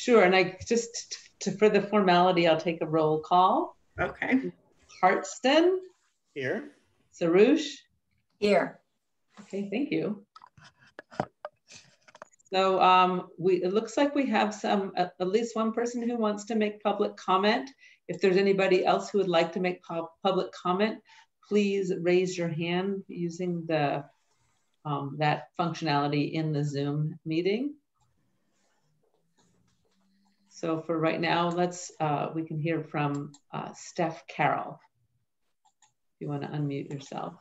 Sure, and I just to, for the formality, I'll take a roll call. Okay. Hartston. Here. Sarouche. Here. Okay, thank you. So um, we it looks like we have some at, at, least one person who wants to make public comment. If there's anybody else who would like to make pub public comment, please raise your hand using the um, that functionality in the Zoom meeting. So for right now, let's, uh, we can hear from uh, Steph Carroll. If you want to unmute yourself.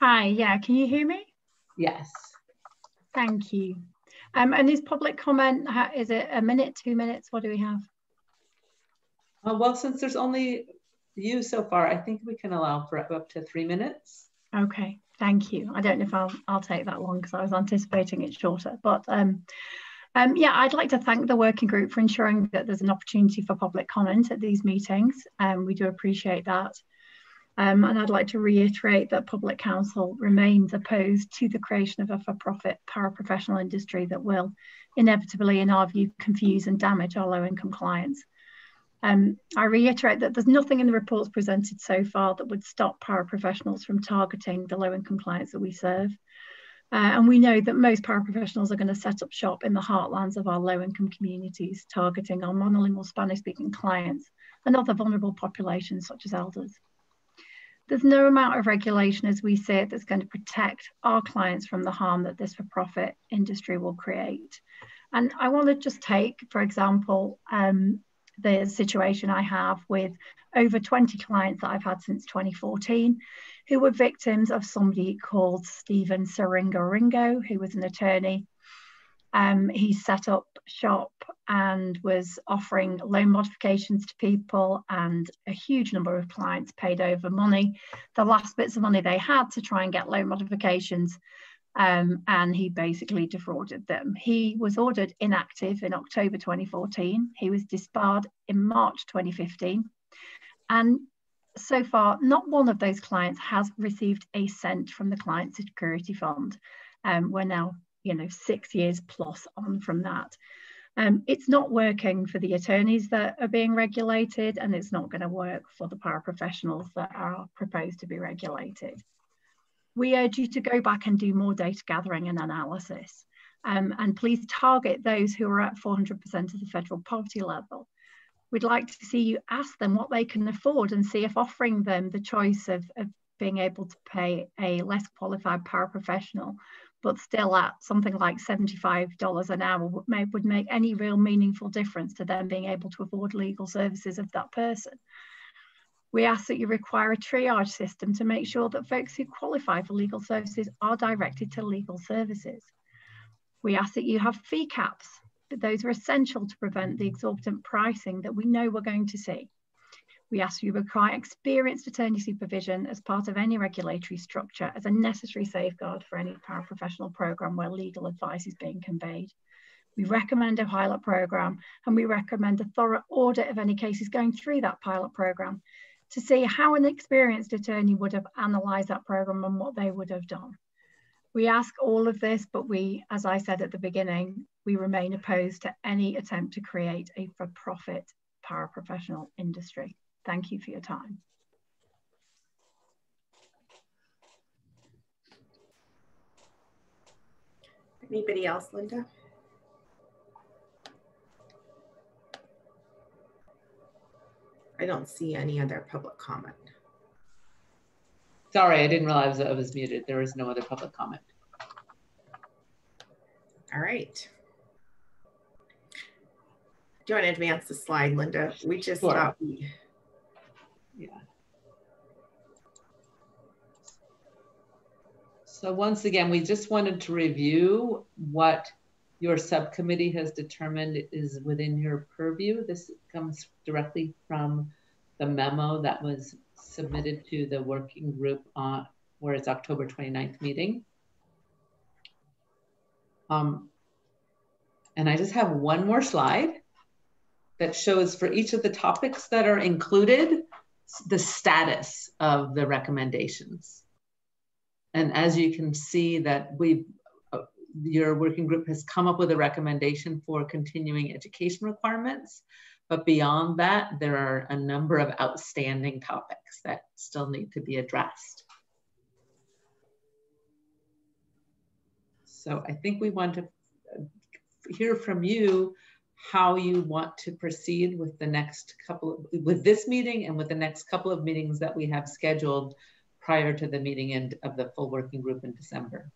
Hi, yeah, can you hear me? Yes. Thank you. Um, and is public comment, is it a minute, two minutes? What do we have? Uh, well, since there's only you so far, I think we can allow for up to three minutes. Okay. Thank you. I don't know if I'll, I'll take that long because I was anticipating it shorter. But um, um, yeah, I'd like to thank the working group for ensuring that there's an opportunity for public comment at these meetings. Um, we do appreciate that. Um, and I'd like to reiterate that Public Counsel remains opposed to the creation of a for-profit paraprofessional industry that will inevitably, in our view, confuse and damage our low-income clients. Um, I reiterate that there's nothing in the reports presented so far that would stop paraprofessionals from targeting the low income clients that we serve. Uh, and we know that most paraprofessionals are going to set up shop in the heartlands of our low income communities, targeting our monolingual Spanish speaking clients and other vulnerable populations such as elders. There's no amount of regulation as we see it that's going to protect our clients from the harm that this for profit industry will create. And I want to just take, for example, um, the situation I have with over 20 clients that I've had since 2014 who were victims of somebody called Stephen Saringo Ringo, who was an attorney. Um, he set up shop and was offering loan modifications to people, and a huge number of clients paid over money, the last bits of money they had to try and get loan modifications um, and he basically defrauded them. He was ordered inactive in October 2014. He was disbarred in March 2015. And so far, not one of those clients has received a cent from the Client Security Fund. Um, we're now, you know, six years plus on from that. Um, it's not working for the attorneys that are being regulated, and it's not going to work for the paraprofessionals that are proposed to be regulated we urge you to go back and do more data gathering and analysis. Um, and please target those who are at 400% of the federal poverty level. We'd like to see you ask them what they can afford and see if offering them the choice of, of being able to pay a less qualified paraprofessional, but still at something like $75 an hour would make, would make any real meaningful difference to them being able to afford legal services of that person. We ask that you require a triage system to make sure that folks who qualify for legal services are directed to legal services. We ask that you have fee caps, but those are essential to prevent the exorbitant pricing that we know we're going to see. We ask you require experienced attorney supervision as part of any regulatory structure as a necessary safeguard for any paraprofessional programme where legal advice is being conveyed. We recommend a pilot programme and we recommend a thorough audit of any cases going through that pilot programme to see how an experienced attorney would have analysed that programme and what they would have done. We ask all of this, but we, as I said at the beginning, we remain opposed to any attempt to create a for-profit paraprofessional industry. Thank you for your time. Anybody else, Linda? I don't see any other public comment. Sorry, I didn't realize I was muted. There is no other public comment. All right. Do you want to advance the slide, Linda? We just sure. thought we... Yeah. So once again, we just wanted to review what your subcommittee has determined is within your purview. This comes directly from the memo that was submitted to the working group on where it's October 29th meeting. Um, and I just have one more slide that shows for each of the topics that are included, the status of the recommendations. And as you can see that we've your working group has come up with a recommendation for continuing education requirements. But beyond that, there are a number of outstanding topics that still need to be addressed. So I think we want to uh, hear from you how you want to proceed with the next couple of, with this meeting and with the next couple of meetings that we have scheduled prior to the meeting end of the full working group in December.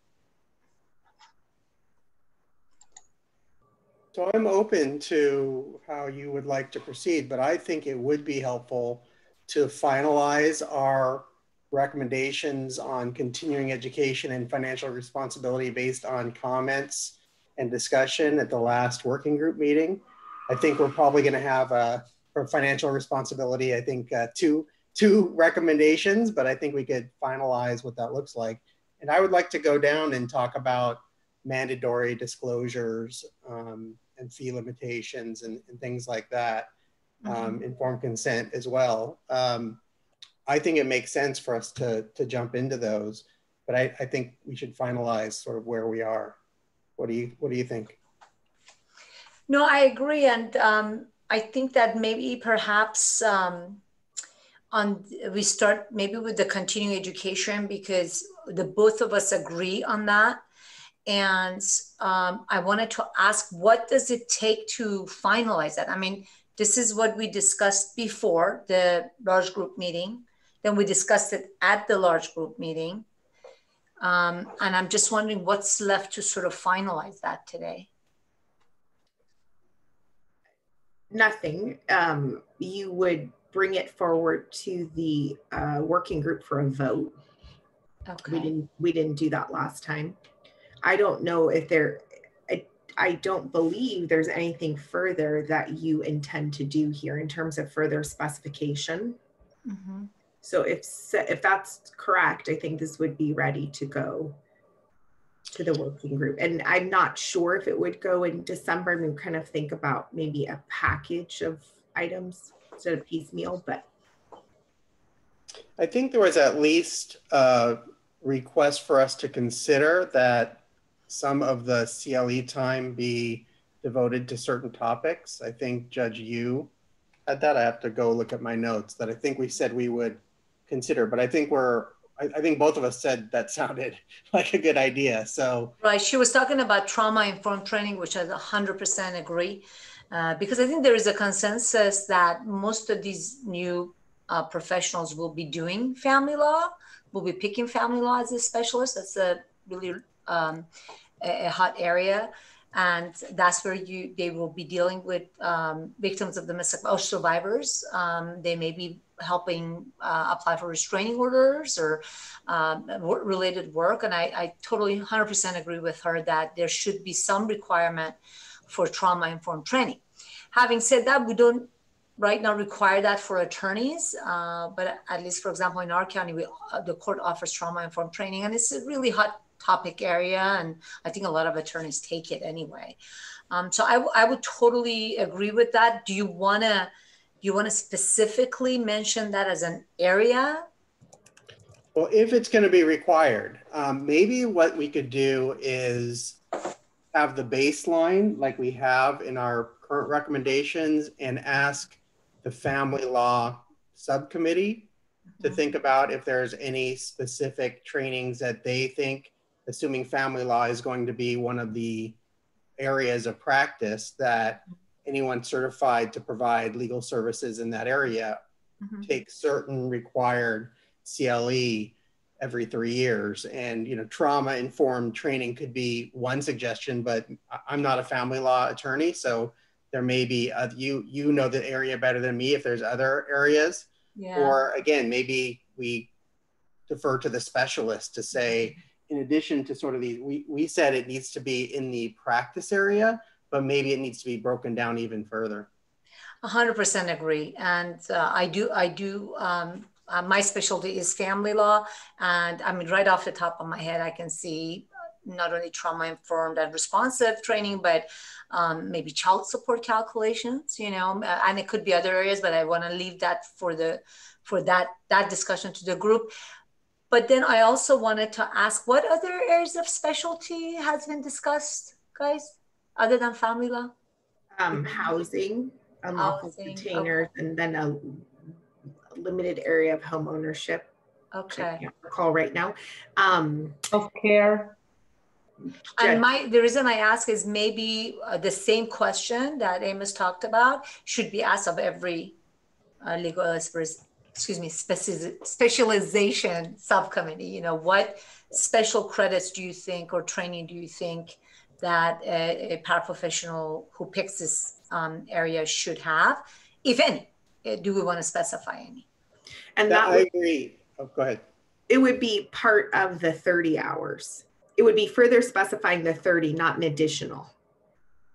So I'm open to how you would like to proceed, but I think it would be helpful to finalize our recommendations on continuing education and financial responsibility based on comments and discussion at the last working group meeting. I think we're probably going to have a for financial responsibility. I think uh, two two recommendations, but I think we could finalize what that looks like. And I would like to go down and talk about mandatory disclosures um, and fee limitations and, and things like that, um, mm-hmm. informed consent as well. Um, I think it makes sense for us to, to jump into those, but I, I think we should finalize sort of where we are. What do you, what do you think? No, I agree. And um, I think that maybe perhaps um, on we start maybe with the continuing education because the both of us agree on that and um, I wanted to ask, what does it take to finalize that? I mean, this is what we discussed before the large group meeting. Then we discussed it at the large group meeting. Um, and I'm just wondering what's left to sort of finalize that today. Nothing. Um, you would bring it forward to the uh, working group for a vote. Okay. We didn't. We didn't do that last time. I don't know if there, I, I don't believe there's anything further that you intend to do here in terms of further specification. Mm-hmm. So if if that's correct, I think this would be ready to go to the working group. And I'm not sure if it would go in December. I mean, kind of think about maybe a package of items instead of piecemeal, but I think there was at least a request for us to consider that some of the CLE time be devoted to certain topics. I think Judge Yu had that. I have to go look at my notes that I think we said we would consider, but I think we're, I, I think both of us said that sounded like a good idea. So, right. She was talking about trauma informed training, which I 100% agree. Uh, because I think there is a consensus that most of these new uh, professionals will be doing family law, will be picking family law as a specialist. That's a really um, a, hot area and that's where you they will be dealing with um, victims of domestic or survivors. Um, they may be helping uh, apply for restraining orders or um, related work. And I, I totally 100% agree with her that there should be some requirement for trauma informed training. Having said that, we don't right now require that for attorneys, uh, but at least, for example, in our county, we, uh, the court offers trauma informed training, and it's a really hot topic area, and I think a lot of attorneys take it anyway. Um, so I, I would totally agree with that. Do you want to you want to specifically mention that as an area? Well, if it's going to be required, um, maybe what we could do is have the baseline like we have in our current recommendations and ask the family law subcommittee to mm-hmm. think about if there's any specific trainings that they think assuming family law is going to be one of the areas of practice that anyone certified to provide legal services in that area mm-hmm. takes certain required CLE every three years. And you know, trauma informed training could be one suggestion, but I'm not a family law attorney, so there may be uh, you you know the area better than me if there's other areas. Yeah. Or again, maybe we defer to the specialist to say in addition to sort of these, we, we said it needs to be in the practice area, but maybe it needs to be broken down even further. 100% agree. And uh, I do, I do, um, uh, my specialty is family law. And I mean, right off the top of my head, I can see not only trauma informed and responsive training, but um, maybe child support calculations, you know, uh, and it could be other areas, but I want to leave that for the, for that, that discussion to the group but then I also wanted to ask what other areas of specialty has been discussed, guys, other than family law? Um, housing, unlawful Housing, detainers, and then a limited area of home ownership. which I Okay. can't recall right now. Um, Healthcare. Jen- And my, the reason I ask is maybe uh, the same question that Amos talked about should be asked of every uh, legal, expers- excuse me, speci- specialization subcommittee. You know, what special credits do you think or training do you think that a, a paraprofessional who picks this um, area should have, if any? Uh, Do we want to specify any? and That- that I would, agree. Oh, go ahead. it would be part of the 30 hours. It would be further specifying the 30, not an additional.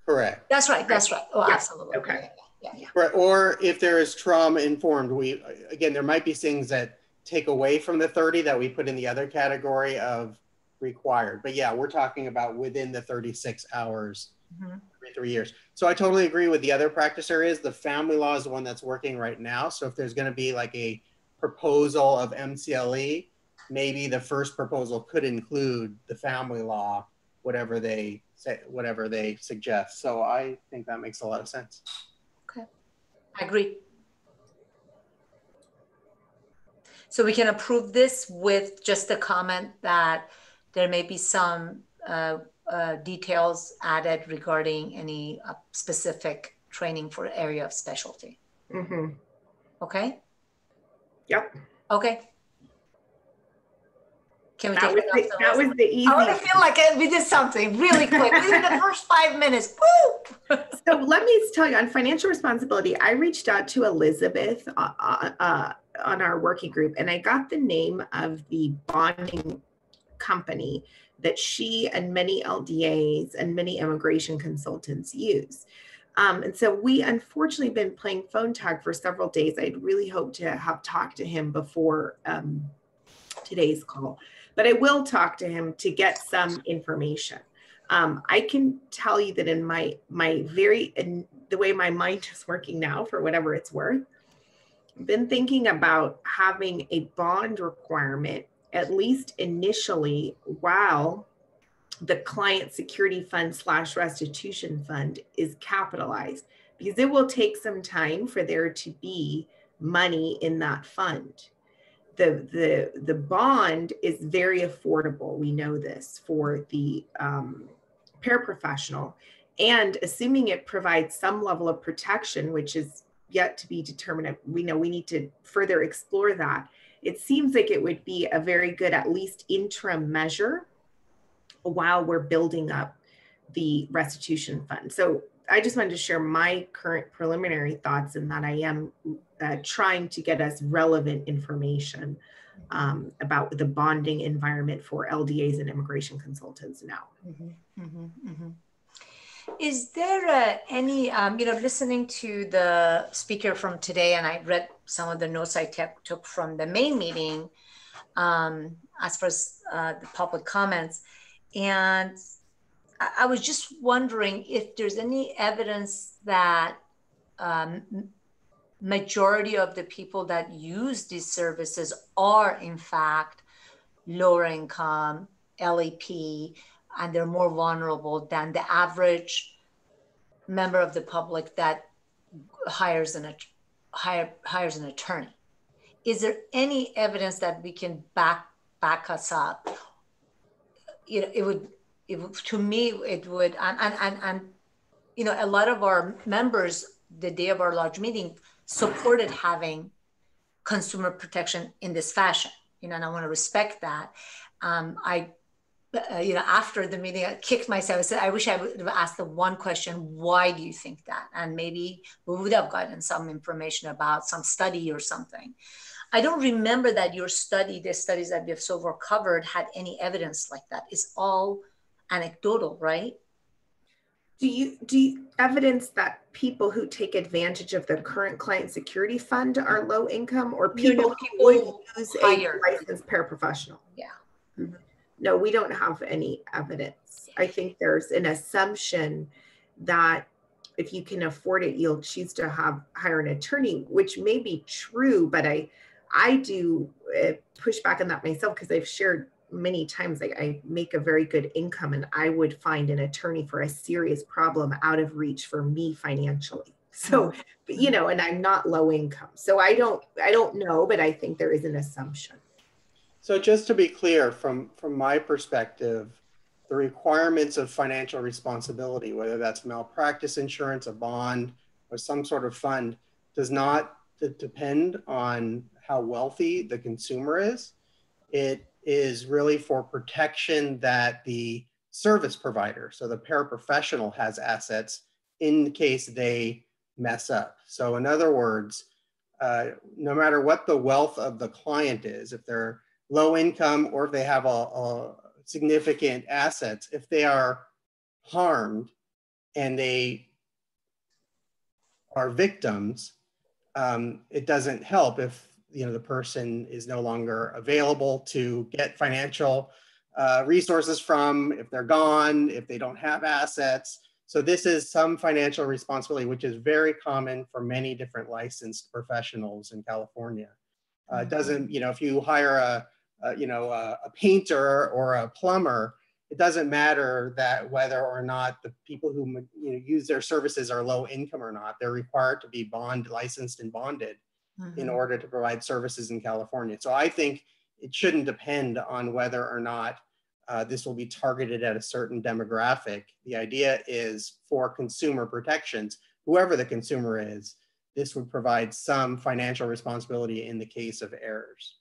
Correct. That's right. That's right. Oh, Yeah, absolutely. okay. Yeah, yeah. Right. Or if there is trauma informed, we, again, there might be things that take away from the 30 that we put in the other category of required. But yeah, we're talking about within the 36 hours Mhm. every three years. So I totally agree with the other practice areas. The family law is the one that's working right now. So if there's going to be like a proposal of MCLE, maybe the first proposal could include the family law, whatever they say, whatever they suggest. So I think that makes a lot of sense. I agree. So we can approve this with just the comment that there may be some uh, uh, details added regarding any uh, specific training for area of specialty. Mhm. Okay? Yep. Okay. Can we That take was, the, the that was the easy. I want to feel like we did something really quick within the first five minutes. Woo! So let me tell you on financial responsibility, I reached out to Elizabeth uh, uh, uh, on our working group and I got the name of the bonding company that she and many LDAs and many immigration consultants use. Um, and so we unfortunately been playing phone tag for several days. I'd really hoped to have talked to him before um, today's call, but I will talk to him to get some information. Um, I can tell you that in my my very in the way my mind is working now, for whatever it's worth, I've been thinking about having a bond requirement at least initially while the client security fund slash restitution fund is capitalized because it will take some time for there to be money in that fund the the the bond is very affordable. We know this for the um, paraprofessional. And assuming it provides some level of protection which is yet to be determined we know we need to further explore that it seems like it would be a very good at least interim measure while we're building up the restitution fund. So i just wanted to share my current preliminary thoughts and that i am uh, trying to get us relevant information um, about the bonding environment for LDAs and immigration consultants now. Mhm, mhm, mhm. Is there uh, any, um, you know, listening to the speaker from today, and I read some of the notes I took took from the main meeting um, as far as uh, the public comments, and I, I was just wondering if there's any evidence that um, majority of the people that use these services are in fact lower income, LEP and they're more vulnerable than the average member of the public that hires an hire, hires an attorney. Is there any evidence that we can back back us up? You know, it would, it would to me it would, and and and, and you know, a lot of our members the day of our large meeting supported having consumer protection in this fashion. You know, and I want to respect that. Um, I uh, you know, after the meeting, I kicked myself. I said, I wish I would have asked the one question, why do you think that? And maybe we would have gotten some information about some study or something. I don't remember that your study, the studies that we have so far covered, had any evidence like that. It's all anecdotal, right? Do you do you, evidence that people who take advantage of the current client security fund are low income or No, people, no, who would people use higher. a licensed paraprofessional? Yeah. Mhm. No, we don't have any evidence. I think there's an assumption that if you can afford it, you'll choose to have hire an attorney, which may be true, but I I do uh, push back on that myself because I've shared many times like I make a very good income and I would find an attorney for a serious problem out of reach for me financially. So, mm-hmm. you know, and I'm not low income. So I don't I don't know, but I think there is an assumption. So just to be clear from from my perspective, the requirements of financial responsibility, whether that's malpractice insurance, a bond, or some sort of fund, does not depend on how wealthy the consumer is. It is really for protection that the service provider, so the paraprofessional has assets in case they mess up. So in other words, uh, no matter what the wealth of the client is, if they're low income or if they have a, a significant assets, if they are harmed and they are victims, um, it doesn't help if you know the person is no longer available to get financial uh, resources from, if they're gone, if they don't have assets. So this is some financial responsibility, which is very common for many different licensed professionals in California. Uh, doesn't, you know, if you hire a, a you know, a, a painter or a plumber, it doesn't matter that whether or not the people who you know, use their services are low income or not. They're required to be bond licensed and bonded mm-hmm. in order to provide services in California. So I think it shouldn't depend on whether or not uh, this will be targeted at a certain demographic. The idea is for consumer protections, whoever the consumer is, this would provide some financial responsibility in the case of errors.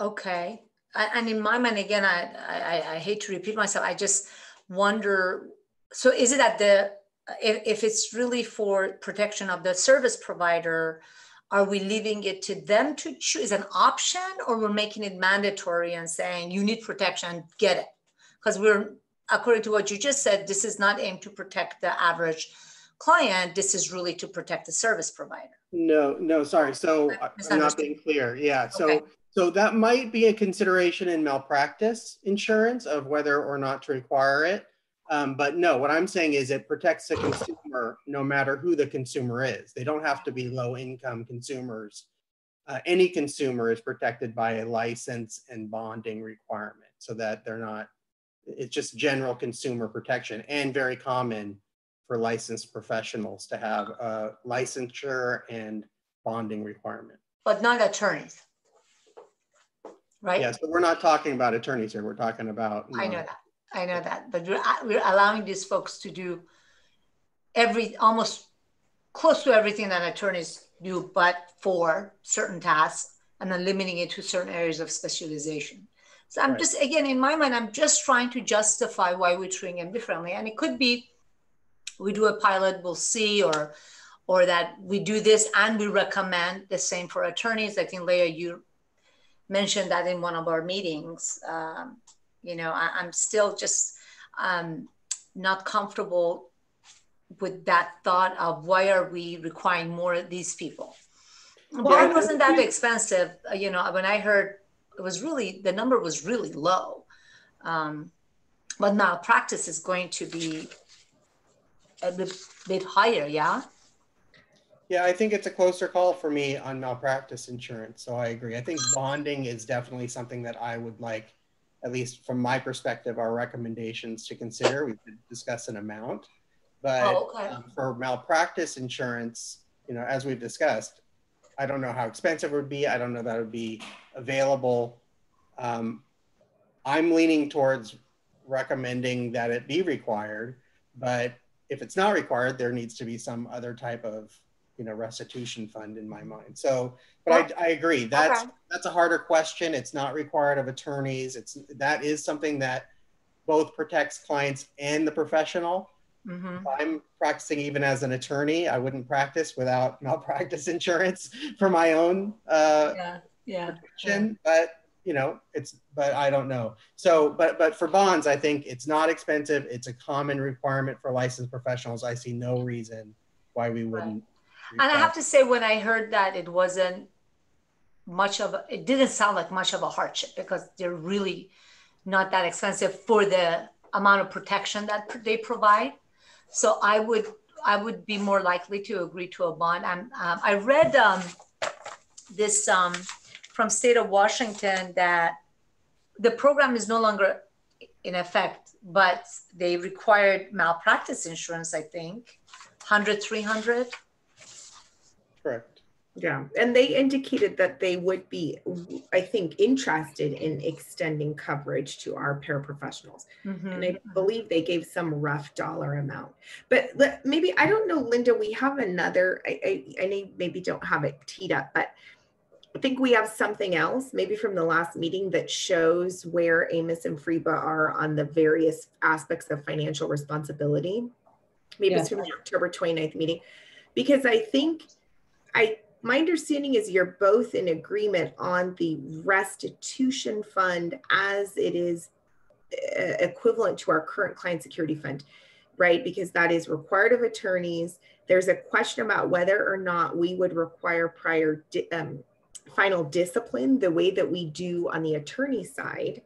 Okay. and in my mind, again, I, I, I hate to repeat myself. I just wonder. So, is it that the if, if it's really for protection of the service provider, are we leaving it to them to choose an option or we're making it mandatory and saying you need protection, get it? Because we're, according to what you just said, this is not aimed to protect the average client. This is really to protect the service provider. No, no, sorry. So I'm not being clear. Yeah. So okay. so that might be a consideration in malpractice insurance of whether or not to require it. Um, but no, what I'm saying is it protects the consumer no matter who the consumer is. They don't have to be low income consumers. Uh, any consumer is protected by a license and bonding requirement so that they're not, it's just general consumer protection and very common for licensed professionals to have a licensure and bonding requirement. But not attorneys, right? Yes, but we're not talking about attorneys here. We're talking about. I know that. I know that, but we're, we're allowing these folks to do every almost close to everything that attorneys do, but for certain tasks, and then limiting it to certain areas of specialization. So I'm right. just again in my mind, I'm just trying to justify why we're treating them differently, and it could be we do a pilot, we'll see, or or that we do this and we recommend the same for attorneys. I think Leah, you mentioned that in one of our meetings. Um, you know, I, am still just um, not comfortable with that thought of why are we requiring more of these people? Well, it wasn't that expensive. Uh, you know, when I heard it was really, the number was really low. Um, but malpractice is going to be a bit, bit higher, yeah? Yeah, I think it's a closer call for me on malpractice insurance. So I agree. I think bonding is definitely something that I would like at least from my perspective, our recommendations to consider. We could discuss an amount, but oh, okay. um, for malpractice insurance, you know, as we've discussed, I don't know how expensive it would be. I don't know that it would be available. Um, I'm leaning towards recommending that it be required, but if it's not required, there needs to be some other type of you know restitution fund in my mind. So but I, I agree that's okay. that's a harder question. It's not required of attorneys. It's that is something that both protects clients and the professional. Mm-hmm. i'm practicing even as an attorney i wouldn't practice without malpractice insurance for my own uh yeah yeah, protection, yeah. but you know it's but i don't know. So but but for bonds i think it's not expensive. It's a common requirement for licensed professionals. I see no reason why we wouldn't right and I have to say, when I heard that, it wasn't much of a, it didn't sound like much of a hardship because they're really not that expensive for the amount of protection that they provide. So I would I would be more likely to agree to a bond. And um, I read um, this um, from state of Washington that the program is no longer in effect, but they required malpractice insurance, I think, 100, 300. Correct. Yeah, and they indicated that they would be, I think, interested in extending coverage to our paraprofessionals. Mm-hmm. And I believe they gave some rough dollar amount. But maybe, I don't know, Linda, we have another, I, I, I maybe don't have it teed up, but I think we have something else, maybe from the last meeting, that shows where Amos and FREBA are on the various aspects of financial responsibility. Maybe yeah. it's from the October 29th meeting. Because I think I my understanding is you're both in agreement on the restitution fund as it is uh, equivalent to our current client security fund, right? Because that is required of attorneys. There's a question about whether or not we would require prior um, final discipline the way that we do on the attorney side,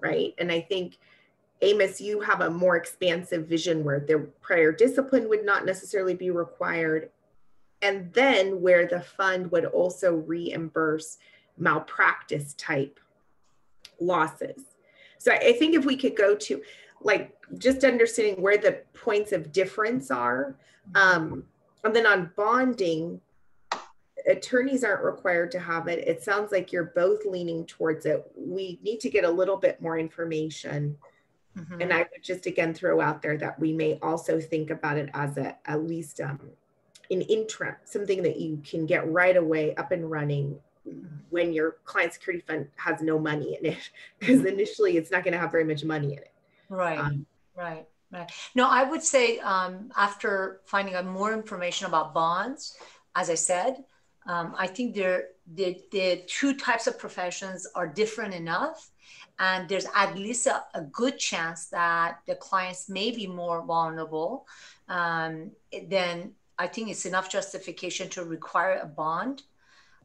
right? And I think. Amos, you have a more expansive vision where the prior discipline would not necessarily be required and then where the fund would also reimburse malpractice type losses. So I think if we could go to like just understanding where the points of difference are, um, and then on bonding, attorneys aren't required to have it. It sounds like you're both leaning towards it. We need to get a little bit more information. Mm-hmm. And I would just again throw out there that we may also think about it as a at least um, an interim, something that you can get right away up and running when your client security fund has no money in it, because mm-hmm. initially it's not going to have very much money in it. Right, um, right, right. No, I would say um, after finding out more information about bonds, as I said, um, I think there the, the two types of professions are different enough and there's at least a, a, good chance that the clients may be more vulnerable um, than I think it's enough justification to require a bond.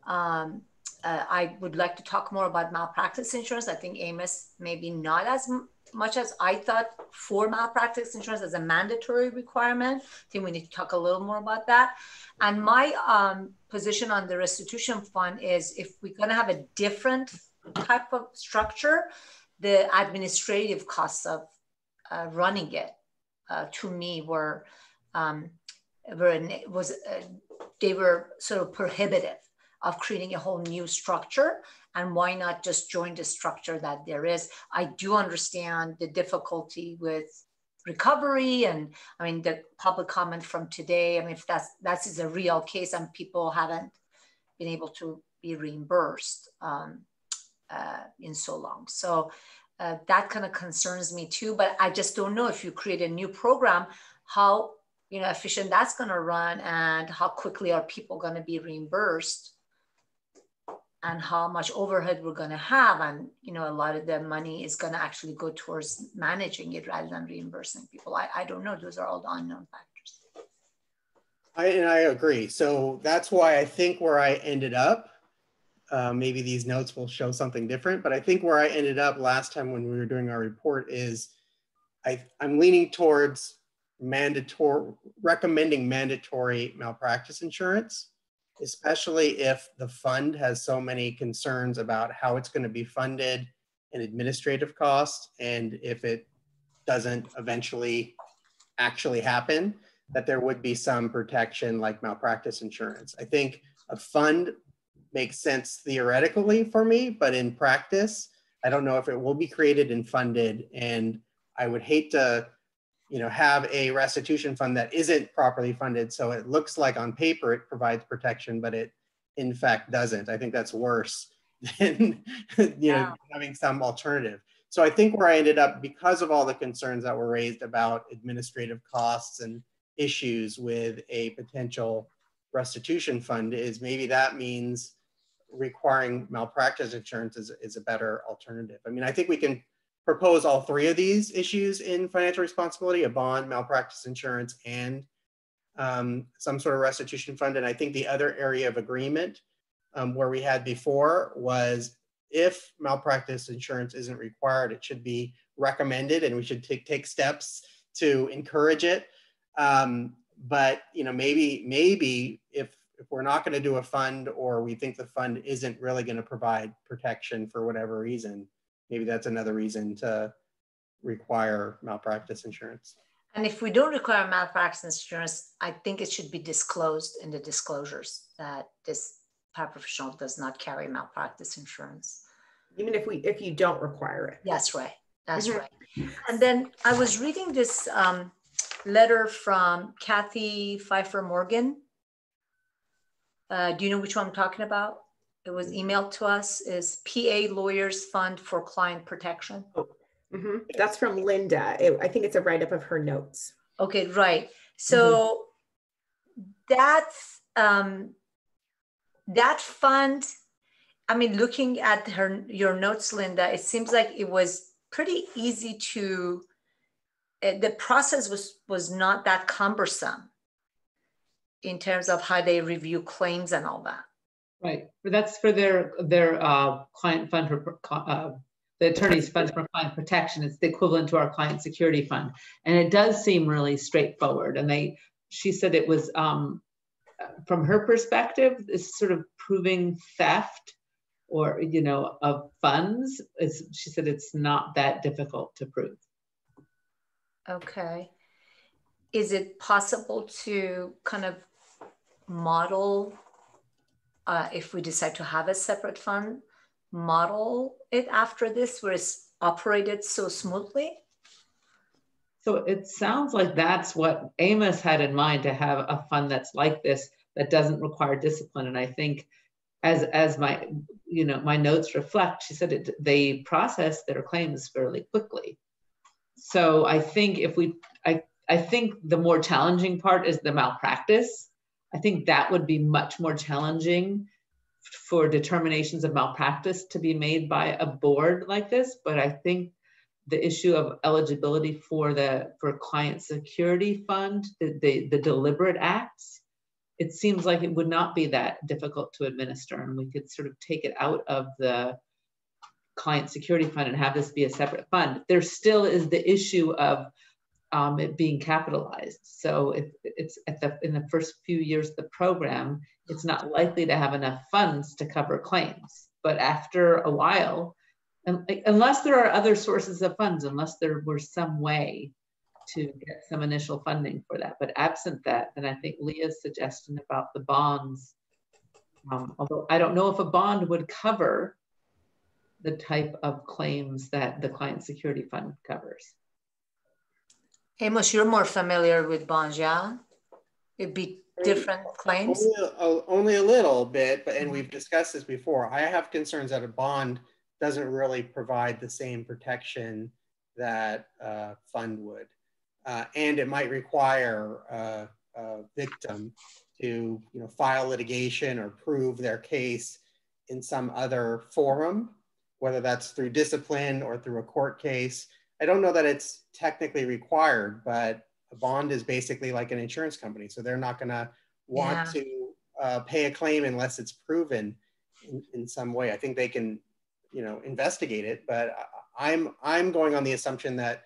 Um, uh, I would like to talk more about malpractice insurance. I think Amos maybe not as m- much as I thought for malpractice insurance as a mandatory requirement. I think we need to talk a little more about that. And my um, position on the restitution fund is if we're going to have a different type of structure, the administrative costs of uh, running it uh, to me were um, were was uh, they were sort of prohibitive of creating a whole new structure and why not just join the structure that there is? I do understand the difficulty with recovery and i mean the public comment from today i mean if that's that is a real case and people haven't been able to be reimbursed um, uh, in so long. So uh, that kind of concerns me too but i just don't know if you create a new program how you know efficient that's going to run and how quickly are people going to be reimbursed? And how much overhead we're going to have and you know a lot of the money is going to actually go towards managing it rather than reimbursing people. I, I don't know. Those are all the unknown factors. I, and i agree. So that's why i think where i ended up uh, maybe these notes will show something different but i think where i ended up last time when we were doing our report is I, i'm leaning towards mandatory recommending mandatory malpractice insurance, especially if the fund has so many concerns about how it's going to be funded and administrative costs, and if it doesn't eventually actually happen, that there would be some protection like malpractice insurance. I think a fund makes sense theoretically for me, but in practice, I don't know if it will be created and funded. And I would hate to you know, have a restitution fund that isn't properly funded. So it looks like on paper it provides protection, but it in fact doesn't. I think that's worse than you yeah. know having some alternative. So I think where I ended up because of all the concerns that were raised about administrative costs and issues with a potential restitution fund is maybe that means requiring malpractice insurance is, is a better alternative. I mean, I think we can propose all three of these issues in financial responsibility, a bond, malpractice insurance, and um, some sort of restitution fund. And I think the other area of agreement um, where we had before was if malpractice insurance isn't required, it should be recommended and we should take, take steps to encourage it. Um, but you know, maybe maybe if if we're not going to do a fund or we think the fund isn't really going to provide protection for whatever reason, maybe that's another reason to require malpractice insurance. And if we don't require malpractice insurance, I think it should be disclosed in the disclosures that this paraprofessional does not carry malpractice insurance. Even if we if you don't require it. That's right. That's mm-hmm. right. And then I was reading this um, letter from Kathy Pfeiffer Morgan. Uh, do you know which one I'm talking about? It was emailed to us. Is PA Lawyers Fund for Client Protection? Oh, Mm-hmm. That's from Linda. It, I think it's a write up of her notes. Okay, right. So mm-hmm. that's um, that fund. I mean, looking at her your notes, Linda, it seems like it was pretty easy to. Uh, the process was was not that cumbersome in terms of how they review claims and all that. Right, but that's for their their uh, client fund for uh, the attorney's fund for client protection. It's the equivalent to our client security fund. And it does seem really straightforward. And they, she said it was, um, from her perspective, is sort of proving theft or, you know, of funds. It's, she said it's not that difficult to prove. Okay. Is it possible to kind of model uh, if we decide to have a separate fund model it after this where it's operated so smoothly? So it sounds like that's what Amos had in mind to have a fund that's like this that doesn't require discipline. And I think as as my you know my notes reflect, she said it, they process their claims fairly quickly. So I think if we I I think the more challenging part is the malpractice. I think that would be much more challenging for determinations of malpractice to be made by a board like this, but I think the issue of eligibility for the for client security fund, the, the, the deliberate acts, it seems like it would not be that difficult to administer and we could sort of take it out of the client security fund and have this be a separate fund. There still is the issue of um, it being capitalized. So if it's at the in the first few years of the program, it's not likely to have enough funds to cover claims. But after a while, unless there are other sources of funds, unless there were some way to get some initial funding for that. But absent that, then I think Leah's suggestion about the bonds, um, although I don't know if a bond would cover the type of claims that the client security fund covers. Amos, you're more familiar with bonds, yeah? It'd be different claims? Only a, only a little bit, but and we've discussed this before. I have concerns that a bond doesn't really provide the same protection that a fund would. Uh, and it might require a, a victim to you know, file litigation or prove their case in some other forum, whether that's through discipline or through a court case. I don't know that it's technically required, but a bond is basically like an insurance company. So they're not going to want yeah. to uh, pay a claim unless it's proven in, in, some way. I think they can, you know, investigate it, but I'm I'm going on the assumption that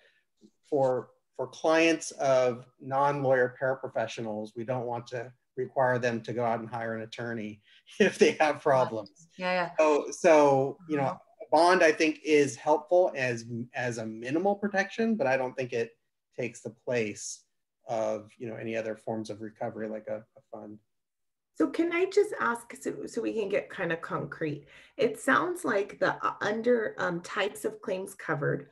for for clients of non-lawyer paraprofessionals, we don't want to require them to go out and hire an attorney if they have problems. Yeah, yeah. So so you know, bond I think is helpful as as a minimal protection, but I don't think it takes the place of you know any other forms of recovery like a, a fund. So can I just ask so, so we can get kind of concrete? It sounds like the uh, under um, types of claims covered,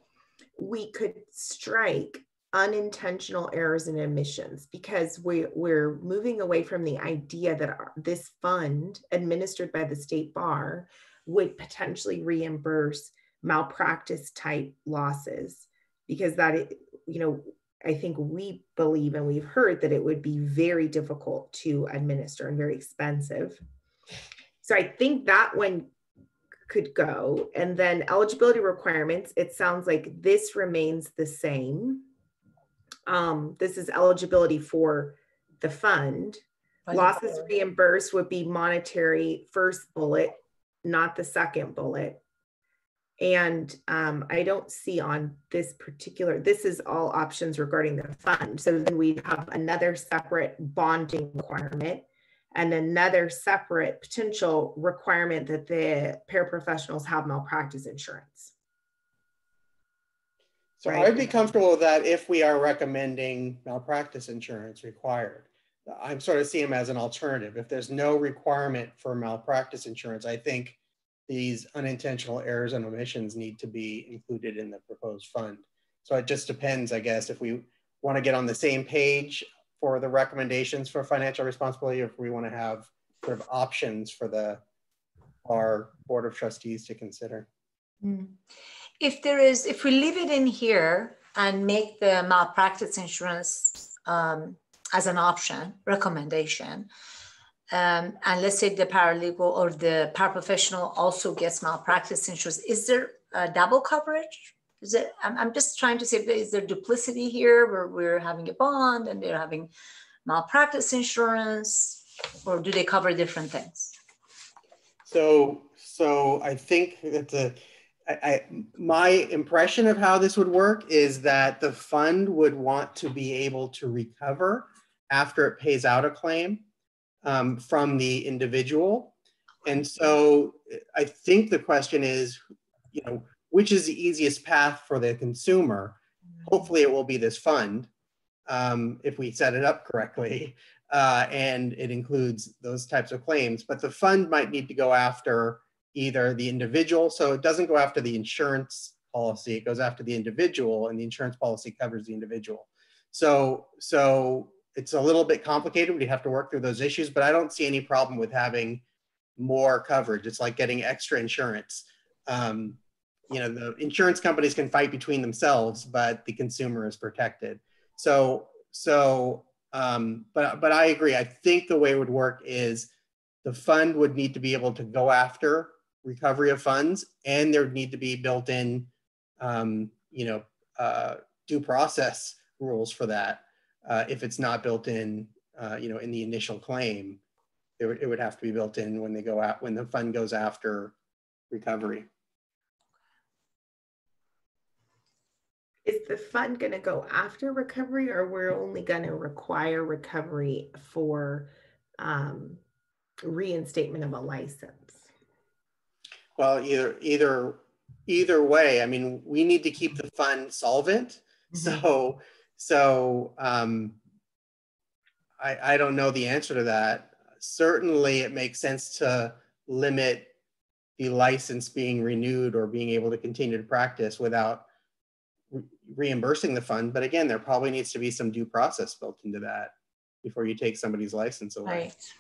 we could strike unintentional errors and omissions because we, we're moving away from the idea that our, this fund administered by the state bar would potentially reimburse malpractice type losses because that you know I think we believe and we've heard that it would be very difficult to administer and very expensive. So I think that one could go. And then eligibility requirements, it sounds like this remains the same. Um, this is eligibility for the fund. Losses reimbursed would be monetary first bullet, not the second bullet. And um, I don't see on this particular, this is all options regarding the fund. So then we have another separate bonding requirement. and another separate potential requirement that the paraprofessionals have malpractice insurance. So right. I'd be comfortable with that if we are recommending malpractice insurance required. I'm sort of seeing them as an alternative. If there's no requirement for malpractice insurance, I think these unintentional errors and omissions need to be included in the proposed fund. So it just depends, I guess, if we want to get on the same page for the recommendations for financial responsibility, if we want to have sort of options for the our board of trustees to consider. Mm. If there is, if we leave it in here and make the malpractice insurance um, as an option, recommendation, um, and let's say the paralegal or the paraprofessional also gets malpractice insurance, is there a double coverage? Is it, I'm, I'm just trying to say, is there duplicity here where we're having a bond and they're having malpractice insurance, or do they cover different things? So, so I think that the, I, I, my impression of how this would work is that the fund would want to be able to recover after it pays out a claim um, from the individual. And so I think the question is, you know, which is the easiest path for the consumer? Hopefully it will be this fund um, if we set it up correctly. Uh, and it includes those types of claims, but the fund might need to go after either the individual. So it doesn't go after the insurance policy, it goes after the individual and the insurance policy covers the individual. So, so it's a little bit complicated. We have to work through those issues, but I don't see any problem with having more coverage. It's like getting extra insurance. Um, you know, the insurance companies can fight between themselves, but the consumer is protected. So, so, um, but but I agree. I think the way it would work is the fund would need to be able to go after recovery of funds, and there would need to be built in, um, you know, uh, due process rules for that uh, if it's not built in, uh, you know, in the initial claim, it would, it would have to be built in when they go out, when the fund goes after recovery. Is the fund going to go after recovery or we're only going to require recovery for um, reinstatement of a license? Well, either, either, either way, I mean, we need to keep the fund solvent. Mm -hmm. So so um, I, I don't know the answer to that. Certainly, it makes sense to limit the license being renewed or being able to continue to practice without re reimbursing the fund. But again, there probably needs to be some due process built into that before you take somebody's license away. Right.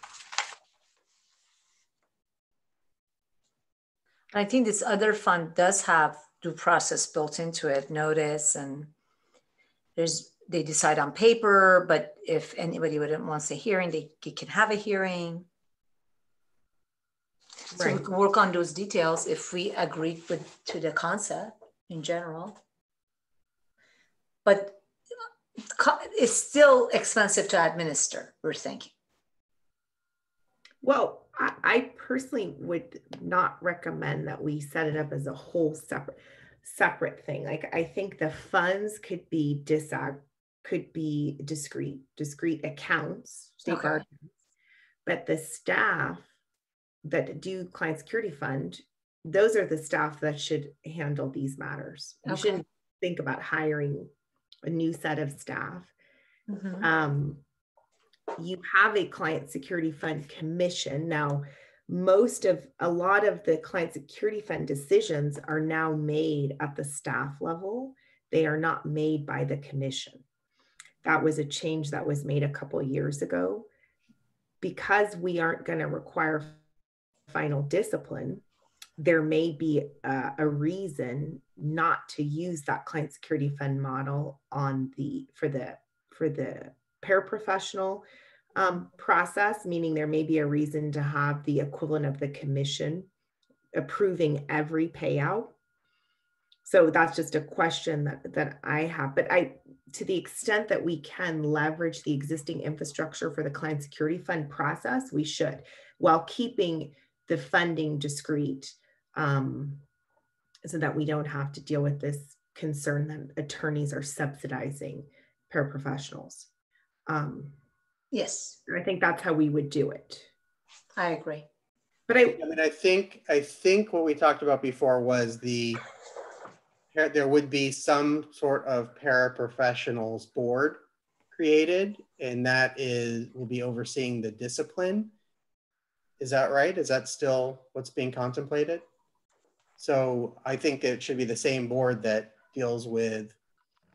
I think this other fund does have due process built into it, notice and there's they decide on paper, but if anybody wouldn't wants a hearing, they, can have a hearing. So right. we can work on those details if we agree with to the concept in general. But uh, it's still expensive to administer, we're thinking. Well, I, I personally would not recommend that we set it up as a whole separate separate thing. Like I think the funds could be disag could be discrete, discrete accounts, state okay. accounts, but the staff that do client security fund, those are the staff that should handle these matters. You okay. shouldn't think about hiring a new set of staff. Mm-hmm. Um, you have a client security fund commission. Now, most of a lot of the client security fund decisions are now made at the staff level. They are not made by the commission. That was a change that was made a couple years ago. Because we aren't going to require final discipline, there may be a, a, reason not to use that client security fund model on the for the for the paraprofessional um, process, meaning there may be a reason to have the equivalent of the commission approving every payout so that's just a question that, that I have. But I, to the extent that we can leverage the existing infrastructure for the client security fund process, we should, while keeping the funding discrete, um, so that we don't have to deal with this concern that attorneys are subsidizing paraprofessionals. Um, Yes. I think that's how we would do it. I agree. But I, I mean, I think, I think what we talked about before was the, there would be some sort of paraprofessionals board created, and that is, will be overseeing the discipline. Is that right? Is that still what's being contemplated? So I think it should be the same board that deals with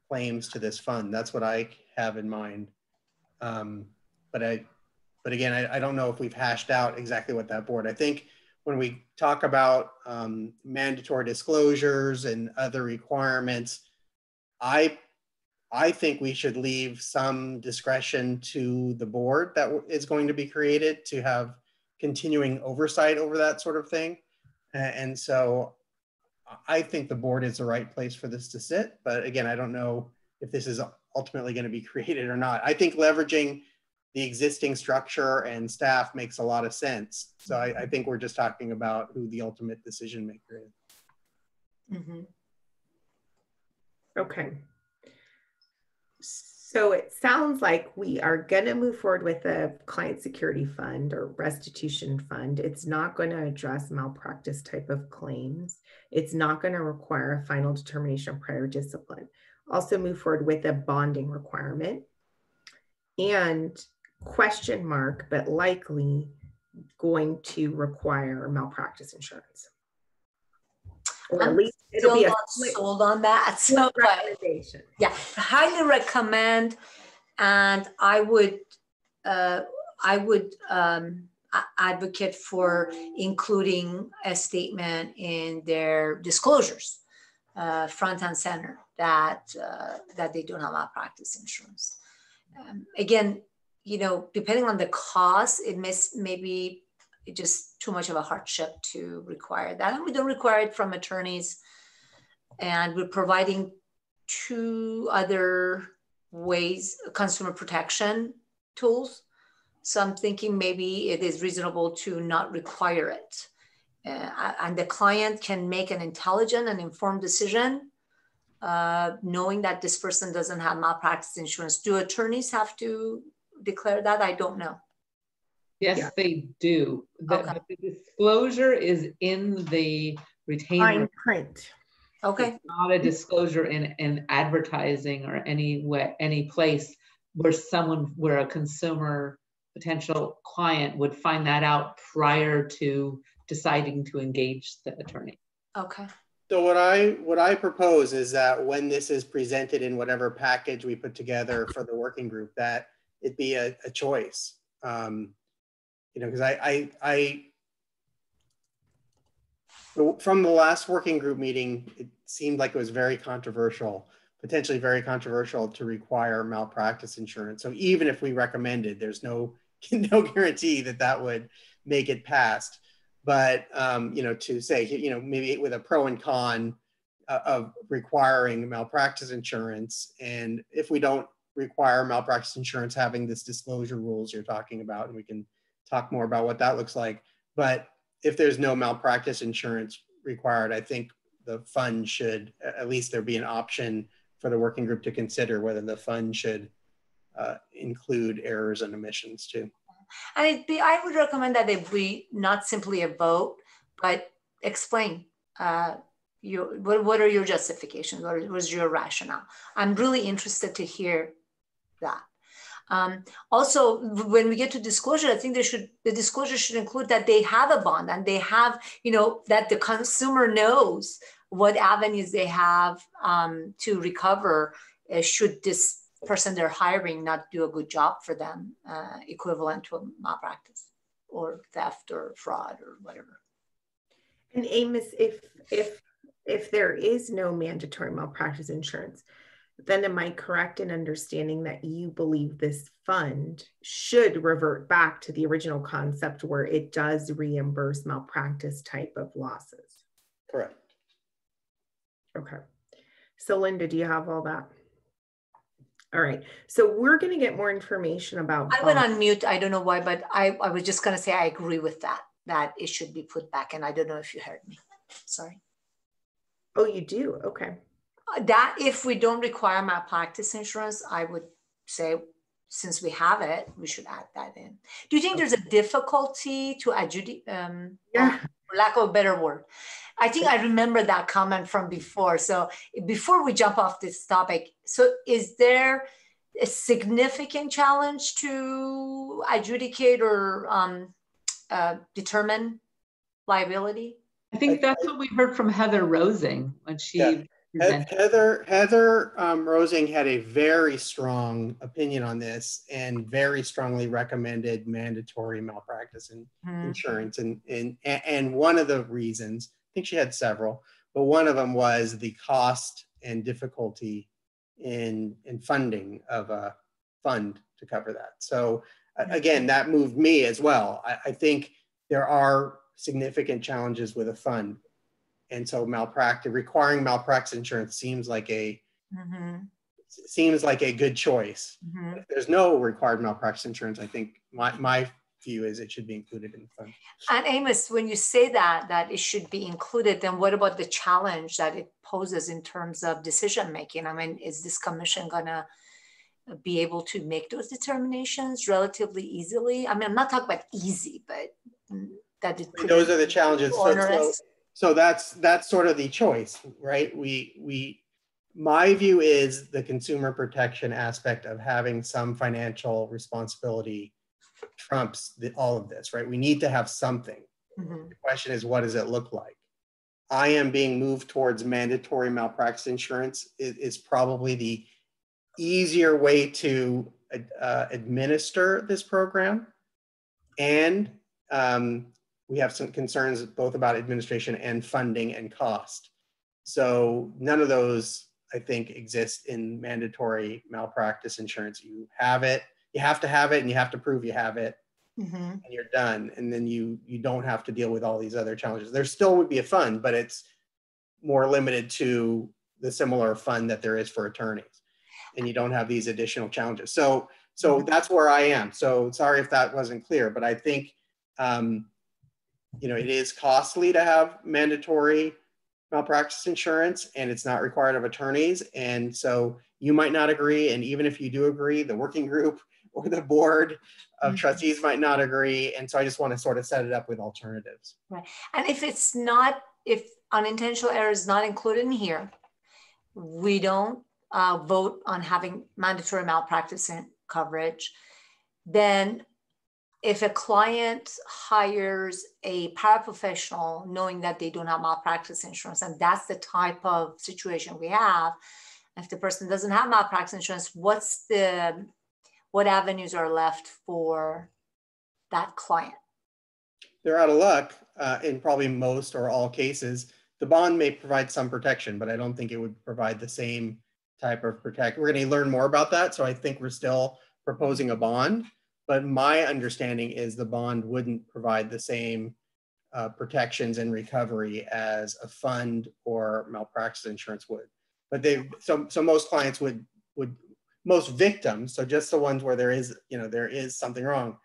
claims to this fund. That's what I have in mind. Um, but I, but again, I, I, don't know if we've hashed out exactly what that board. I think when we talk about um, mandatory disclosures and other requirements, I I think we should leave some discretion to the board that is going to be created to have continuing oversight over that sort of thing. And so I think the board is the right place for this to sit. But again, I don't know if this is ultimately going to be created or not. I think leveraging the existing structure and staff makes a lot of sense. So I, I think we're just talking about who the ultimate decision maker is. Mm -hmm. Okay. So it sounds like we are going to move forward with a client security fund or restitution fund. It's not going to address malpractice type of claims. It's not going to require a final determination of prior discipline. Also move forward with a bonding requirement and question mark, but likely going to require malpractice insurance. Or at least it'll be a sold on that. So, recommendation. yeah, highly recommend, and I would, uh, I would um, advocate for including a statement in their disclosures, uh, front and center, that uh, that they don't have malpractice insurance. Um, again, you know, depending on the cost, it may maybe just too much of a hardship to require that. And we don't require it from attorneys. And we're providing two other ways, consumer protection tools. So I'm thinking maybe it is reasonable to not require it. Uh, and the client can make an intelligent and informed decision uh, knowing that this person doesn't have malpractice insurance. Do attorneys have to declare that? I don't know. Yes, yeah. they do. The, okay. the, disclosure is in the retainer. Fine print. Okay. It's not a disclosure in, in advertising or any way, any place where someone, where a consumer potential client would find that out prior to deciding to engage the attorney. Okay. So what I what I propose is that when this is presented in whatever package we put together for the working group, that it be a, a choice. Um, you know, because I, I, I, from the last working group meeting, it seemed like it was very controversial, potentially very controversial to require malpractice insurance. So even if we recommended, there's no no guarantee that that would make it past. But um, you know, to say you know maybe with a pro and con uh, of requiring malpractice insurance, and if we don't require malpractice insurance, having this disclosure rules you're talking about, and we can talk more about what that looks like. But if there's no malpractice insurance required, I think the fund should, at least there be an option for the working group to consider whether the fund should uh, include errors and omissions too. And be, I would recommend that it be not simply a vote, but explain uh, your, what, what are your justifications? What was your rationale? I'm really interested to hear that. Um, also, when we get to disclosure, I think they should the disclosure should include that they have a bond and they have, you know, that the consumer knows what avenues they have um, to recover uh, should this person they're hiring not do a good job for them, uh, equivalent to a malpractice or theft or fraud or whatever. And Amos, if if if there is no mandatory malpractice insurance, then am I correct in understanding that you believe this fund should revert back to the original concept where it does reimburse malpractice type of losses? Correct. Okay. So Linda, do you have all that? All right. So we're going to get more information about. I went on mute. I don't know why, but I, I was just going to say I agree with that, that it should be put back. And I don't know if you heard me. Sorry. Oh, you do? Okay that if we don't require malpractice insurance, I would say since we have it, we should add that in. Do you think there's a difficulty to adjudicate, um, Yeah. for lack of a better word? I think I remember that comment from before. So before we jump off this topic, so is there a significant challenge to adjudicate or um, uh, determine liability? I think that's what we heard from Heather Rosing when she Yeah. Heather Heather um, Rosing had a very strong opinion on this and very strongly recommended mandatory malpractice and Hmm. insurance. And, and and one of the reasons, I think she had several, but one of them was the cost and difficulty in in funding of a fund to cover that. So a- again, that moved me as well. I, I think there are significant challenges with a fund. And so malpractice, requiring malpractice insurance seems like a Mhm, seems like a good choice. mhm. If there's no required malpractice insurance, I think my, my view is it should be included in the fund. And Amos, when you say that, that it should be included, then what about the challenge that it poses in terms of decision making? I mean, is this commission gonna be able to make those determinations relatively easily? I mean, I'm not talking about easy, but that it. Those are the challenges. So, so. So that's that's sort of the choice, right? We we my view is the consumer protection aspect of having some financial responsibility trumps the, all of this, right? We need to have something. Mhm, The question is, what does it look like? I am being moved towards mandatory malpractice insurance is, is probably the easier way to uh, administer this program. And um, we have some concerns both about administration and funding and cost. So none of those, I think, exist in mandatory malpractice insurance. You have it, you have to have it, and you have to prove you have it mhm. and you're done and then you you don't have to deal with all these other challenges there still would be a fund but it's more limited to the similar fund that there is for attorneys and you don't have these additional challenges so so that's where i am so sorry if that wasn't clear but i think um, you know it is costly to have mandatory malpractice insurance and it's not required of attorneys and so you might not agree and even if you do agree the working group or the board of Mhm. trustees might not agree. And so I just want to sort of set it up with alternatives. Right. And if it's not, if unintentional error is not included in here, we don't uh, vote on having mandatory malpractice coverage, then if a client hires a paraprofessional knowing that they don't have malpractice insurance, and that's the type of situation we have, if the person doesn't have malpractice insurance, what's the, what avenues are left for that client? They're out of luck uh, in probably most or all cases. The bond may provide some protection, but I don't think it would provide the same type of protect. We're going to learn more about that. So I think we're still proposing a bond. But my understanding is the bond wouldn't provide the same uh, protections and recovery as a fund or malpractice insurance would. But they so so most clients would would most victims, so just the ones where there is you know there is something wrong,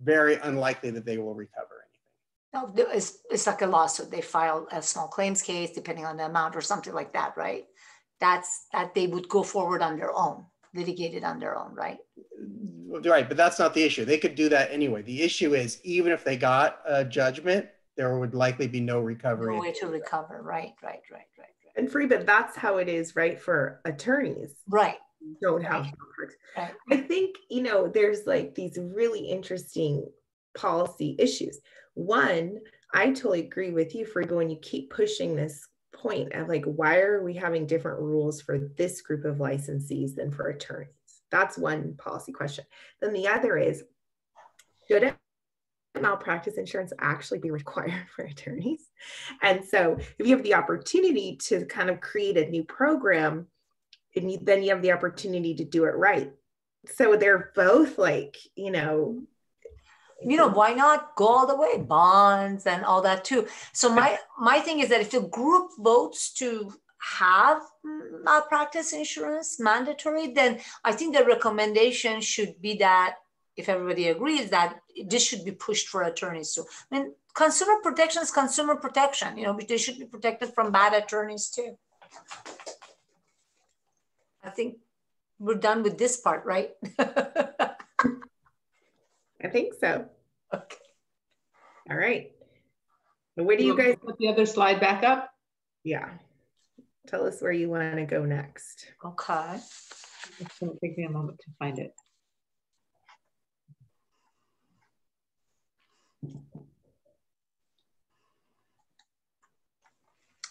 very unlikely that they will recover anything. No, it's, it's like a lawsuit. They file a small claims case, depending on the amount or something like that, right? That's, that they would go forward on their own, litigated on their own, right? Right, but that's not the issue. They could do that anyway. The issue is even if they got a judgment, there would likely be no recovery. No way to recover, right, right, right, right, right. And free, but that's how it is, right? For attorneys Right, who don't have Right. contracts. right. I think, you know, there's like these really interesting policy issues. One, I totally agree with you, Fariba, when you keep pushing this point of like, why are we having different rules for this group of licensees than for attorneys? That's one policy question. Then the other is, should malpractice insurance actually be required for attorneys? And so if you have the opportunity to kind of create a new program, and you, then you have the opportunity to do it right. So they're both like, you know, You know, why not go all the way, bonds and all that too? So my, my thing is that if a group votes to have malpractice insurance mandatory, then I think the recommendation should be that if everybody agrees that this should be pushed for attorneys too. I mean, consumer protection is consumer protection, you know, they should be protected from bad attorneys too. I think we're done with this part, right? I think so. Okay. All right. Where do you guys put the other slide back up? Yeah. Tell us where you want to go next. Okay. It's going to take me a moment to find it.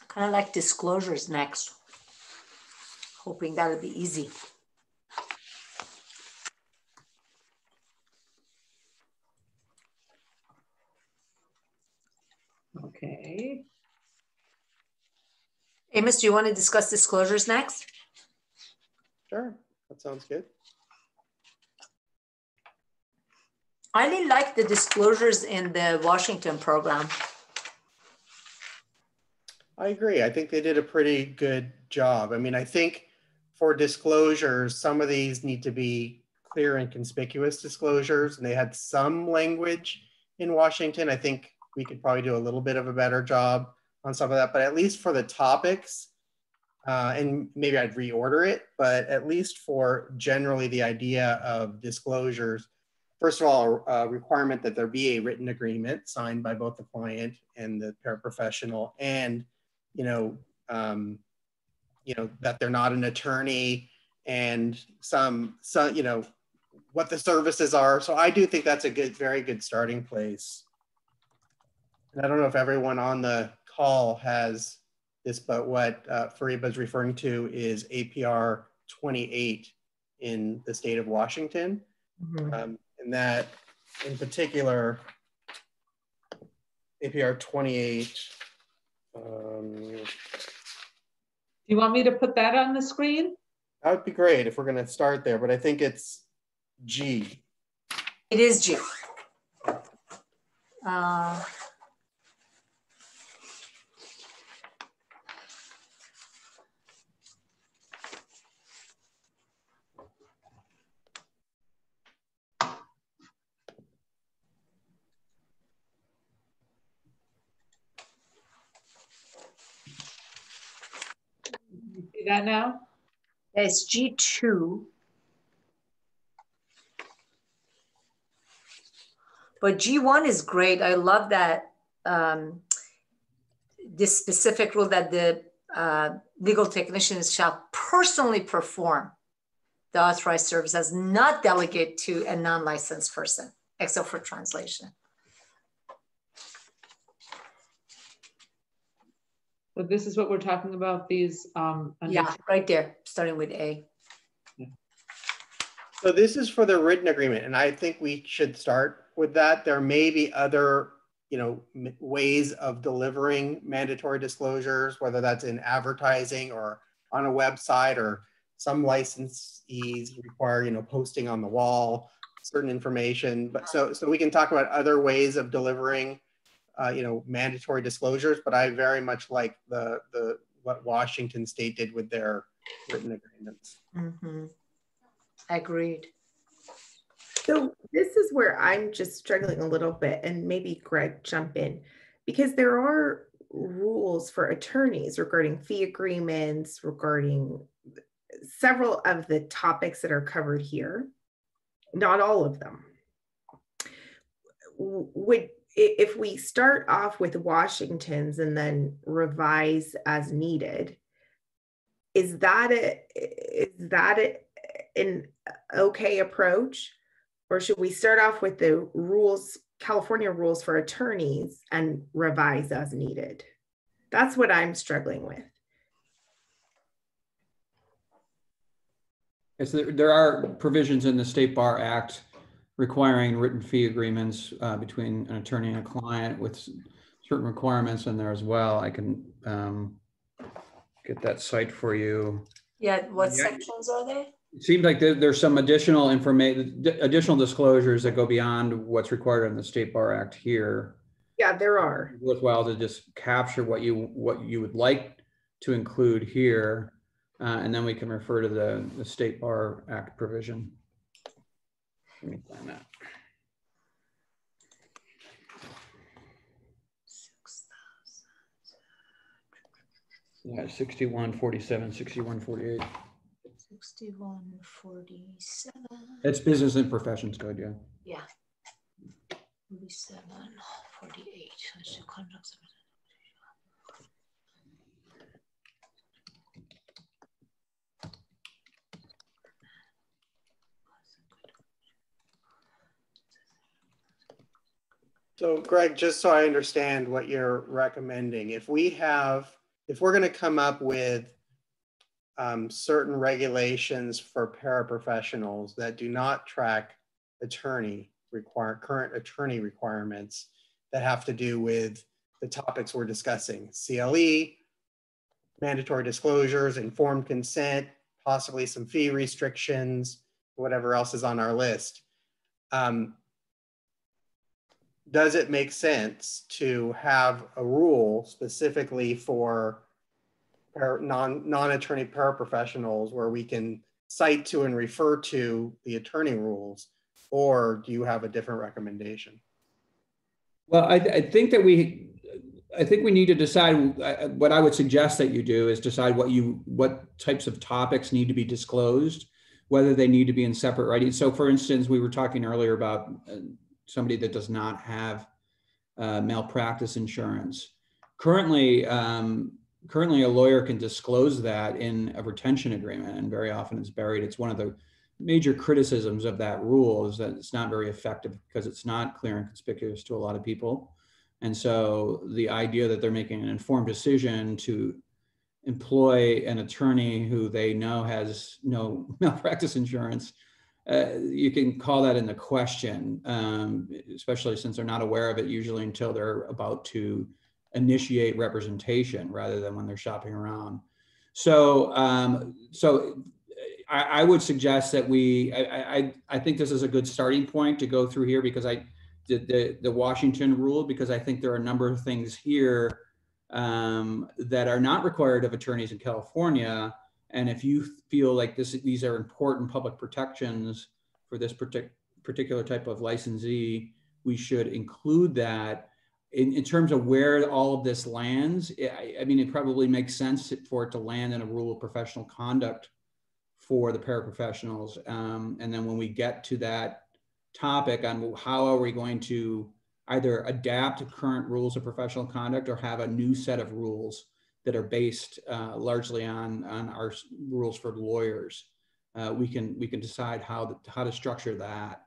Kind of like disclosures next. Hoping that'll be easy. Okay. Amos, do you want to discuss disclosures next? Sure, that sounds good. I really like the disclosures in the Washington program. I agree. I think they did a pretty good job. I mean, I think for disclosures, some of these need to be clear and conspicuous disclosures, and they had some language in Washington. I think we could probably do a little bit of a better job on some of that, but at least for the topics, uh, and maybe I'd reorder it, but at least for generally the idea of disclosures, first of all, a requirement that there be a written agreement signed by both the client and the paraprofessional, and you know, um, you know that they're not an attorney, and some, some, you know, what the services are. So I do think that's a good, very good starting place. And I don't know if everyone on the call has this, but what uh, Fariba is referring to is APR 28 in the state of Washington. Mm -hmm. um, and that in particular, APR 28. Um, Do you want me to put that on the screen? That would be great if we're going to start there, but I think it's G. It is G. Uh, that now? It's G2. But G1 is great. I love that um, this specific rule that the uh, legal technicians shall personally perform the authorized service as not delegate to a non-licensed person, except for translation. So this is what we're talking about, these. Um, yeah, right there, starting with A. So this is for the written agreement, and I think we should start with that. There may be other, you know, ways of delivering mandatory disclosures, whether that's in advertising or on a website, or some licensees require, you know, posting on the wall certain information. But so so we can talk about other ways of delivering uh, you know, mandatory disclosures, but I very much like the, the what Washington State did with their written agreements. Mm-hmm. Agreed. So this is where I'm just struggling a little bit, and maybe Greg jump in, because there are rules for attorneys regarding fee agreements, regarding several of the topics that are covered here, not all of them. Would if we start off with Washington's and then revise as needed, is that a, is that a, an okay approach? Or should we start off with the rules, California rules for attorneys and revise as needed? That's what I'm struggling with. Yes, there, there are provisions in the State Bar Act requiring written fee agreements uh, between an attorney and a client with certain requirements in there as well. I can um, get that cite for you. Yeah, what yeah. sections are they? It seems like there, there's some additional information, additional disclosures that go beyond what's required in the State Bar Act here. Yeah, there are. It's worthwhile to just capture what you what you would like to include here, uh, and then we can refer to the the State Bar Act provision. Let me find that. Yeah, 61, 47, 61, 48. 6147. It's business and professions code, yeah. Yeah. 47, 48. Let's do contracts. So Greg, just so I understand what you're recommending, if we have, if we're going to come up with um, certain regulations for paraprofessionals that do not track attorney require current attorney requirements that have to do with the topics we're discussing, CLE, mandatory disclosures, informed consent, possibly some fee restrictions, whatever else is on our list. Um, does it make sense to have a rule specifically for non non-attorney paraprofessionals where we can cite to and refer to the attorney rules, or do you have a different recommendation? Well, I, I think that we, I think we need to decide. Uh, what I would suggest that you do is decide what you what types of topics need to be disclosed, whether they need to be in separate writing. So, for instance, we were talking earlier about uh, somebody that does not have uh, malpractice insurance. Currently, um, currently a lawyer can disclose that in a retention agreement, and very often it's buried. It's one of the major criticisms of that rule is that it's not very effective because it's not clear and conspicuous to a lot of people. And so the idea that they're making an informed decision to employ an attorney who they know has no malpractice insurance uh, you can call that in the question, um, especially since they're not aware of it usually until they're about to initiate representation rather than when they're shopping around. So, um, so I, I, would suggest that we, I, I, I, think this is a good starting point to go through here because I did the, the Washington rule, because I think there are a number of things here um, that are not required of attorneys in California and if you feel like this, these are important public protections for this partic particular type of licensee, we should include that. In, in terms of where all of this lands, I, I mean, it probably makes sense for it to land in a rule of professional conduct for the paraprofessionals. Um, and then when we get to that topic on how are we going to either adapt to current rules of professional conduct or have a new set of rules that are based uh, largely on, on our rules for lawyers. Uh, we can we can decide how to, how to structure that.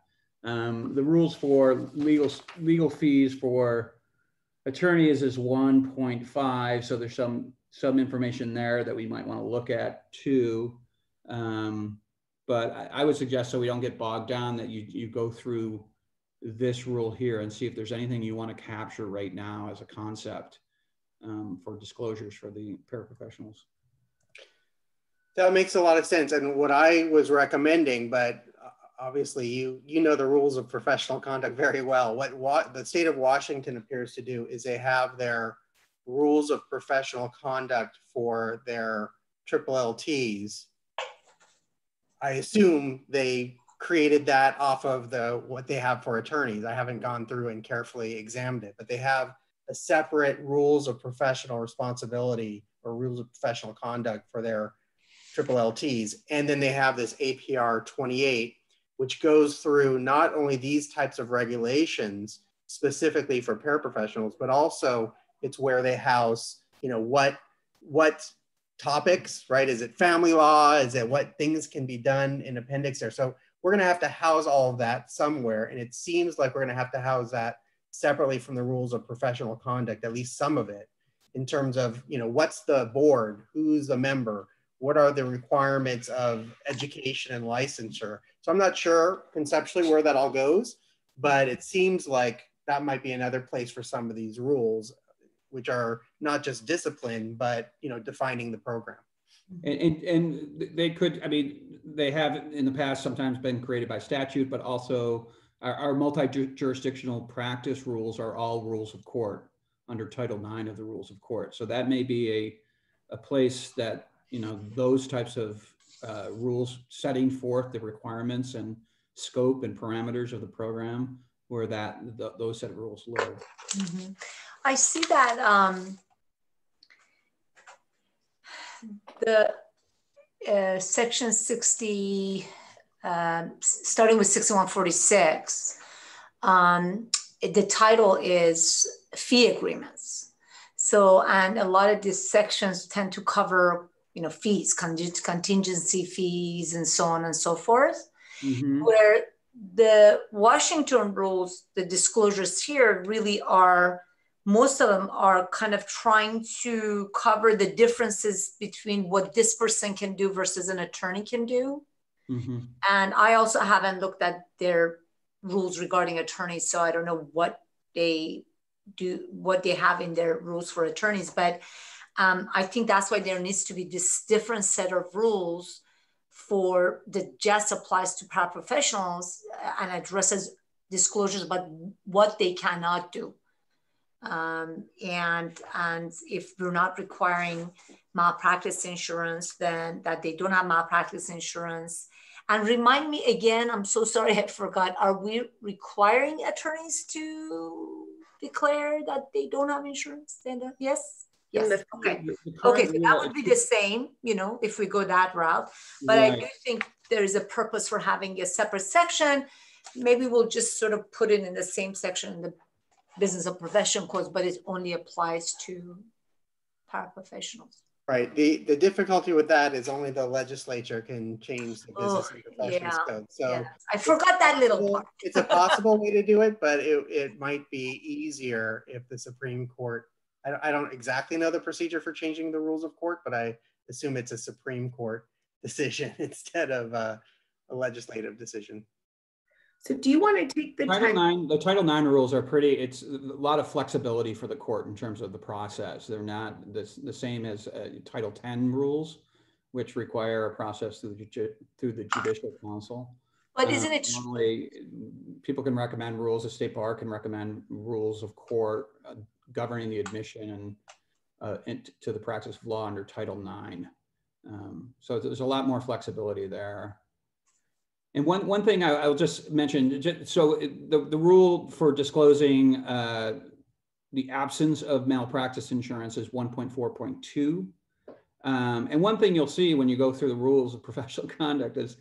Um, the rules for legal legal fees for attorneys is 1.5, so there's some some information there that we might want to look at too. Um, but I, I, would suggest so we don't get bogged down that you you go through this rule here and see if there's anything you want to capture right now as a concept um, for disclosures for the paraprofessionals. That makes a lot of sense. And what I was recommending, but obviously you you know the rules of professional conduct very well. What, what the state of Washington appears to do is they have their rules of professional conduct for their triple LTs. I assume they created that off of the what they have for attorneys. I haven't gone through and carefully examined it, but they have separate rules of professional responsibility or rules of professional conduct for their triple LTs. And then they have this APR 28, which goes through not only these types of regulations specifically for paraprofessionals, but also it's where they house, you know, what what topics, right? Is it family law? Is it what things can be done in appendix there? So we're going to have to house all of that somewhere. And it seems like we're going to have to house that separately from the rules of professional conduct, at least some of it, in terms of, you know, what's the board, who's a member, what are the requirements of education and licensure. So I'm not sure conceptually where that all goes, but it seems like that might be another place for some of these rules, which are not just discipline, but, you know, defining the program. And, and, and they could, I mean, they have in the past sometimes been created by statute, but also our, our multi-jurisdictional practice rules are all rules of court under Title IX of the rules of court. So that may be a, a place that, you know, those types of uh, rules setting forth the requirements and scope and parameters of the program where that the, those set of rules live. Mm -hmm. I see that um, the uh, section 60, um, starting with 6146, um, the title is fee agreements. So, and a lot of these sections tend to cover, you know, fees, contingency fees, and so on and so forth. Mm-hmm. Where the Washington rules, the disclosures here really are most of them are kind of trying to cover the differences between what this person can do versus an attorney can do. Mm-hmm. And I also haven't looked at their rules regarding attorneys, so I don't know what they do, what they have in their rules for attorneys. But um, I think that's why there needs to be this different set of rules for that just applies to paraprofessionals and addresses disclosures about what they cannot do. Um, and and if we're not requiring malpractice insurance, then that they don't have malpractice insurance. And remind me again, I'm so sorry I forgot. Are we requiring attorneys to declare that they don't have insurance? Yes. Yes. Okay. Okay. So that would be the same, you know, if we go that route. But right. I do think there is a purpose for having a separate section. Maybe we'll just sort of put it in the same section in the business of profession codes, but it only applies to paraprofessionals. Right. The the difficulty with that is only the legislature can change the oh, business oh, and professions yeah, code. So yeah. I forgot that little part. it's a possible way to do it, but it, it might be easier if the Supreme Court. I, I don't exactly know the procedure for changing the rules of court, but I assume it's a Supreme Court decision instead of a, a legislative decision. So do you want to take the Title time? Nine, the Title Nine rules are pretty, it's a lot of flexibility for the court in terms of the process. They're not the, the same as uh, Title 10 rules, which require a process through the, through the Judicial Council. But isn't it uh, normally people can recommend rules, the state bar can recommend rules of court uh, governing the admission and uh, to the practice of law under Title IX. Um, so there's a lot more flexibility there. And one, one thing I, will just mention, so the, the rule for disclosing uh, the absence of malpractice insurance is 1.4.2. Um, and one thing you'll see when you go through the rules of professional conduct is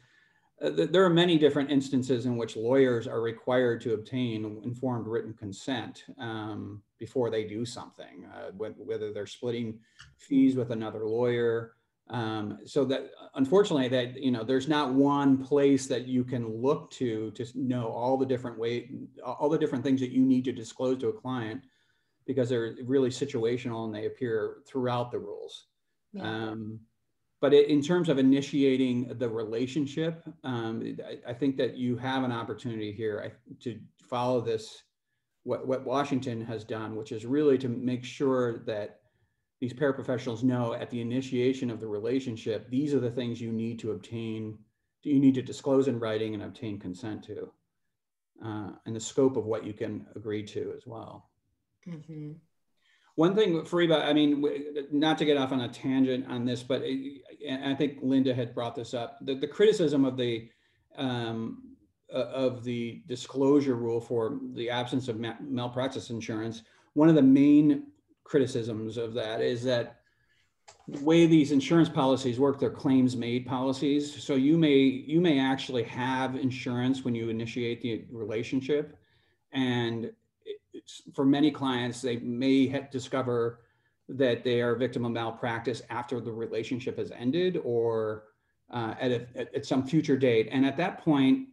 uh, there are many different instances in which lawyers are required to obtain informed written consent um, before they do something, uh, whether they're splitting fees with another lawyer, um, so that unfortunately that, you know, there's not one place that you can look to to know all the different way, all the different things that you need to disclose to a client because they're really situational and they appear throughout the rules. Yeah. Um, but it, in terms of initiating the relationship, um, I, I, think that you have an opportunity here to follow this, what, what Washington has done, which is really to make sure that these paraprofessionals know at the initiation of the relationship, these are the things you need to obtain, you need to disclose in writing and obtain consent to, uh, and the scope of what you can agree to as well. Mm-hmm. One thing, Fariba, I mean, not to get off on a tangent on this, but it, I think Linda had brought this up. The, the criticism of the um, uh, of the disclosure rule for the absence of ma- malpractice insurance. One of the main criticisms of that is that the way these insurance policies work, they're claims made policies. So you may you may actually have insurance when you initiate the relationship, and for many clients, they may discover that they are a victim of malpractice after the relationship has ended or uh, at, a, at some future date. And at that point,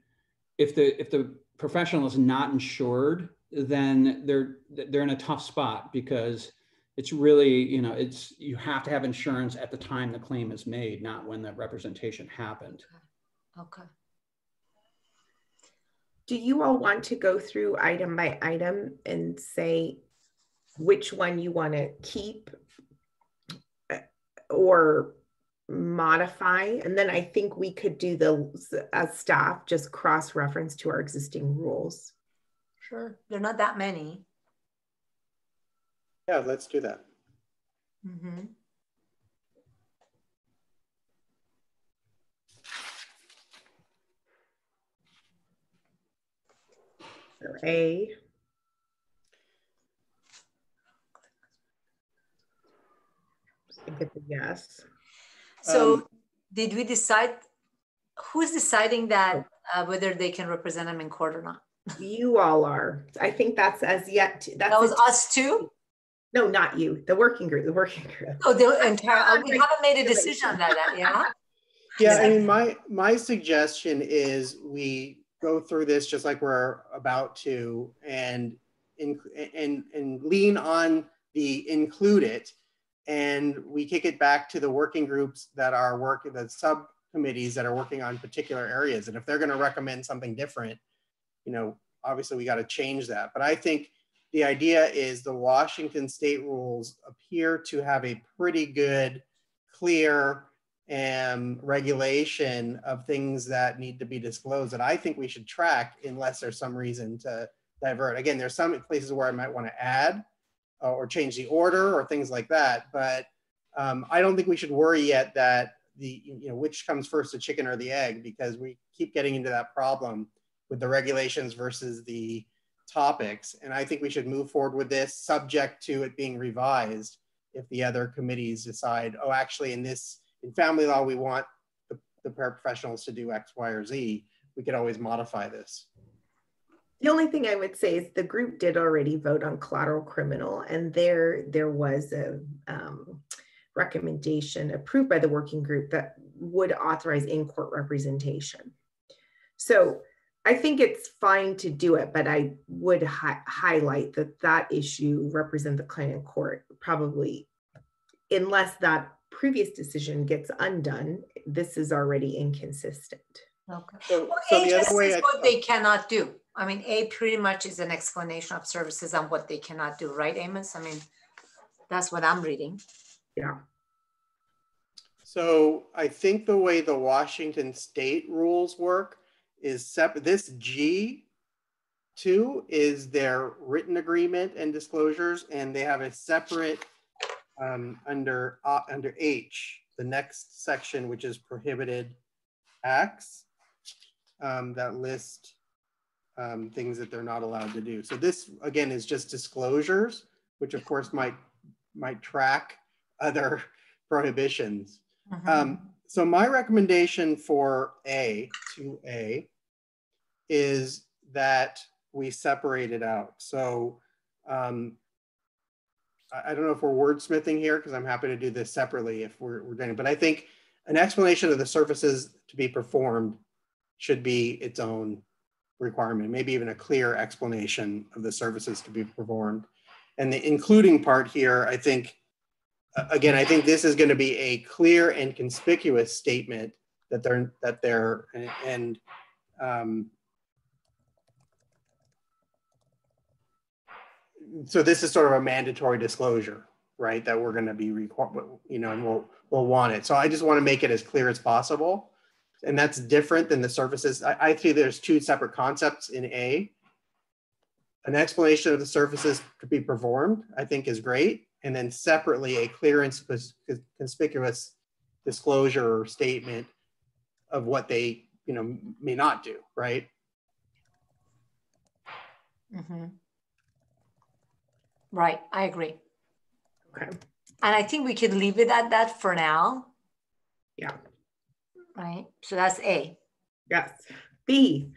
if the if the professional is not insured, then they're they're in a tough spot because it's really, you know, it's you have to have insurance at the time the claim is made, not when the representation happened. Okay. okay. Do you all want to go through item by item and say which one you want to keep uh, or modify? And then I think we could do the, as staff, just cross reference to our existing rules. Sure. They're not that many. Yeah, let's do that. Mm-hmm. A. I think it's a yes. So um, did we decide who's deciding that uh, whether they can represent them in court or not? You all are. I think that's as yet. To, that's that was us too. No, not you. The working group. The working group. Oh, the entire. Oh, we haven't made a decision on that. Yeah. Yeah, I mean, my my suggestion is we go through this just like we're about to, and in, and and lean on the include it, and we kick it back to the working groups that are working, the subcommittees that are working on particular areas, and if they're going to recommend something different, you know, obviously we got to change that. But I think the idea is the Washington state rules appear to have a pretty good, clear um, regulation of things that need to be disclosed that I think we should track unless there's some reason to divert. Again, there's some places where I might want to add uh, or change the order or things like that, but um, I don't think we should worry yet that the you know which comes first, the chicken or the egg, because we keep getting into that problem with the regulations versus the topics. And I think we should move forward with this subject to it being revised if the other committees decide, oh, actually in this, in family law, we want the, the paraprofessionals to do X, Y, or Z. We could always modify this. The only thing I would say is the group did already vote on collateral criminal, and there there was a um, recommendation approved by the working group that would authorize in court representation. So I think it's fine to do it, but I would hi- highlight that that issue represent the client in court probably, unless that previous decision gets undone, this is already inconsistent. Okay. So, well, so the other way is I, what they cannot do. I mean, A pretty much is an explanation of services on what they cannot do, right, Amos? I mean, that's what I'm reading. Yeah. So I think the way the Washington state rules work is separate. This G two is their written agreement and disclosures, and they have a separate um, under uh, under H, the next section, which is prohibited acts um, that list um, things that they're not allowed to do. So this again is just disclosures, which of course might might track other prohibitions. Uh -huh. um, so my recommendation for A, 2A, is that we separate it out. So um, I, don't know if we're wordsmithing here because I'm happy to do this separately if we're, we're doing it, but I think an explanation of the services to be performed should be its own requirement, maybe even a clear explanation of the services to be performed. And the including part here, I think, again, I think this is going to be a clear and conspicuous statement that they're that they're and um, so this is sort of a mandatory disclosure, right? That we're going to be, required, you know, and we'll we'll want it. So I just want to make it as clear as possible, and that's different than the services. I, I see there's two separate concepts in A. An explanation of the services to be performed, I think, is great, and then separately a clear and conspicuous disclosure or statement of what they, you know, may not do, right? Mm-hmm. Right, I agree. Okay. And I think we can leave it at that for now. Yeah. Right. So that's A. Yes. B.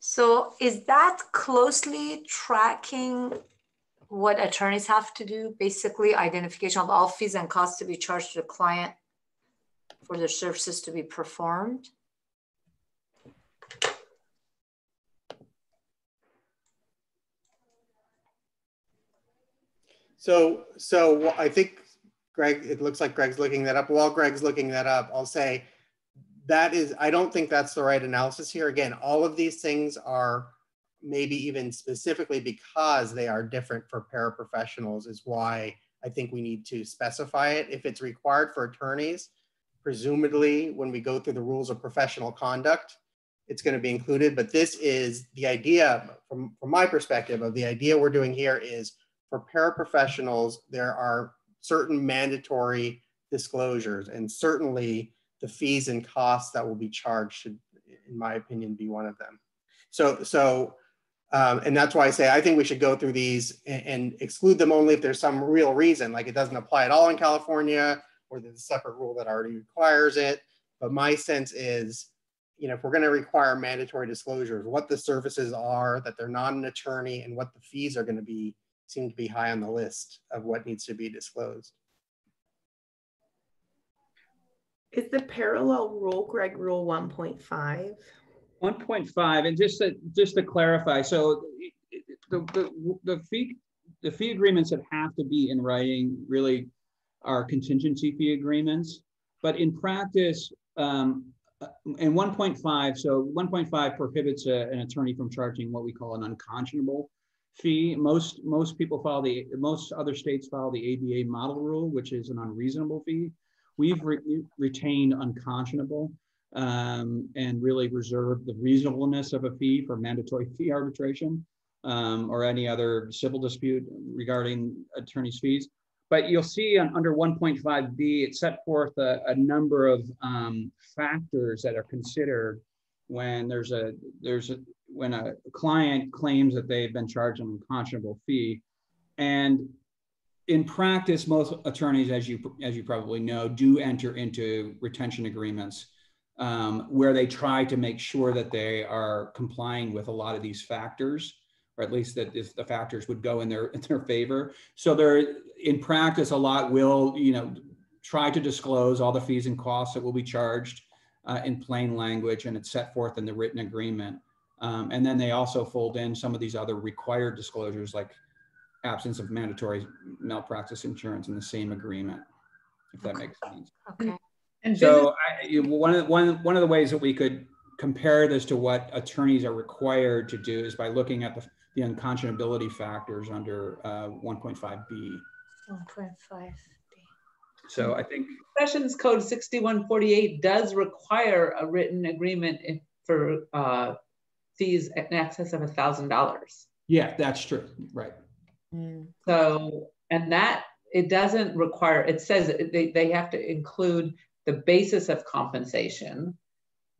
So is that closely tracking what attorneys have to do? Basically, identification of all fees and costs to be charged to the client for their services to be performed? So, so I think Greg, it looks like Greg's looking that up. While Greg's looking that up, I'll say that is, I don't think that's the right analysis here. Again, all of these things are maybe even specifically because they are different for paraprofessionals is why I think we need to specify it. If it's required for attorneys, presumably when we go through the rules of professional conduct, it's going to be included. But this is the idea from, from my perspective of the idea we're doing here is for paraprofessionals, there are certain mandatory disclosures, and certainly the fees and costs that will be charged should, in my opinion, be one of them. So, so Um, and that's why I say I think we should go through these and, and, exclude them only if there's some real reason, like it doesn't apply at all in California, or there's a separate rule that already requires it. But my sense is, you know, if we're going to require mandatory disclosures, what the services are, that they're not an attorney, and what the fees are going to be, seem to be high on the list of what needs to be disclosed. Is the parallel rule, Greg, rule 1.5? 1.5, and just to, just to clarify, so the, the, the fee the fee agreements that have to be in writing really are contingency fee agreements. But in practice, um, in 1.5, so 1.5 prohibits a, an attorney from charging what we call an unconscionable fee. Most most people follow the most other states follow the ABA model rule, which is an unreasonable fee. We've re retained unconscionable um, and really reserved the reasonableness of a fee for mandatory fee arbitration um, or any other civil dispute regarding attorney's fees. But you'll see on, under 1.5b, it set forth a, a number of um, factors that are considered when there's a there's a when a client claims that they've been charged an unconscionable fee, and in practice, most attorneys, as you as you probably know, do enter into retention agreements um, where they try to make sure that they are complying with a lot of these factors, or at least that if the factors would go in their in their favor. So there, in practice, a lot will you know try to disclose all the fees and costs that will be charged uh, in plain language, and it's set forth in the written agreement. Um, and then they also fold in some of these other required disclosures like absence of mandatory malpractice insurance in the same agreement, if that makes sense. Okay. And so I, one, of the, one, one of the ways that we could compare this to what attorneys are required to do is by looking at the, the unconscionability factors under uh, 1.5b. 1.5b. So I think Professions Code 6148 does require a written agreement for uh, fees in excess of a thousand dollars. Yeah, that's true. Right. Mm. So, and that it doesn't require, it says they, they have to include the basis of compensation,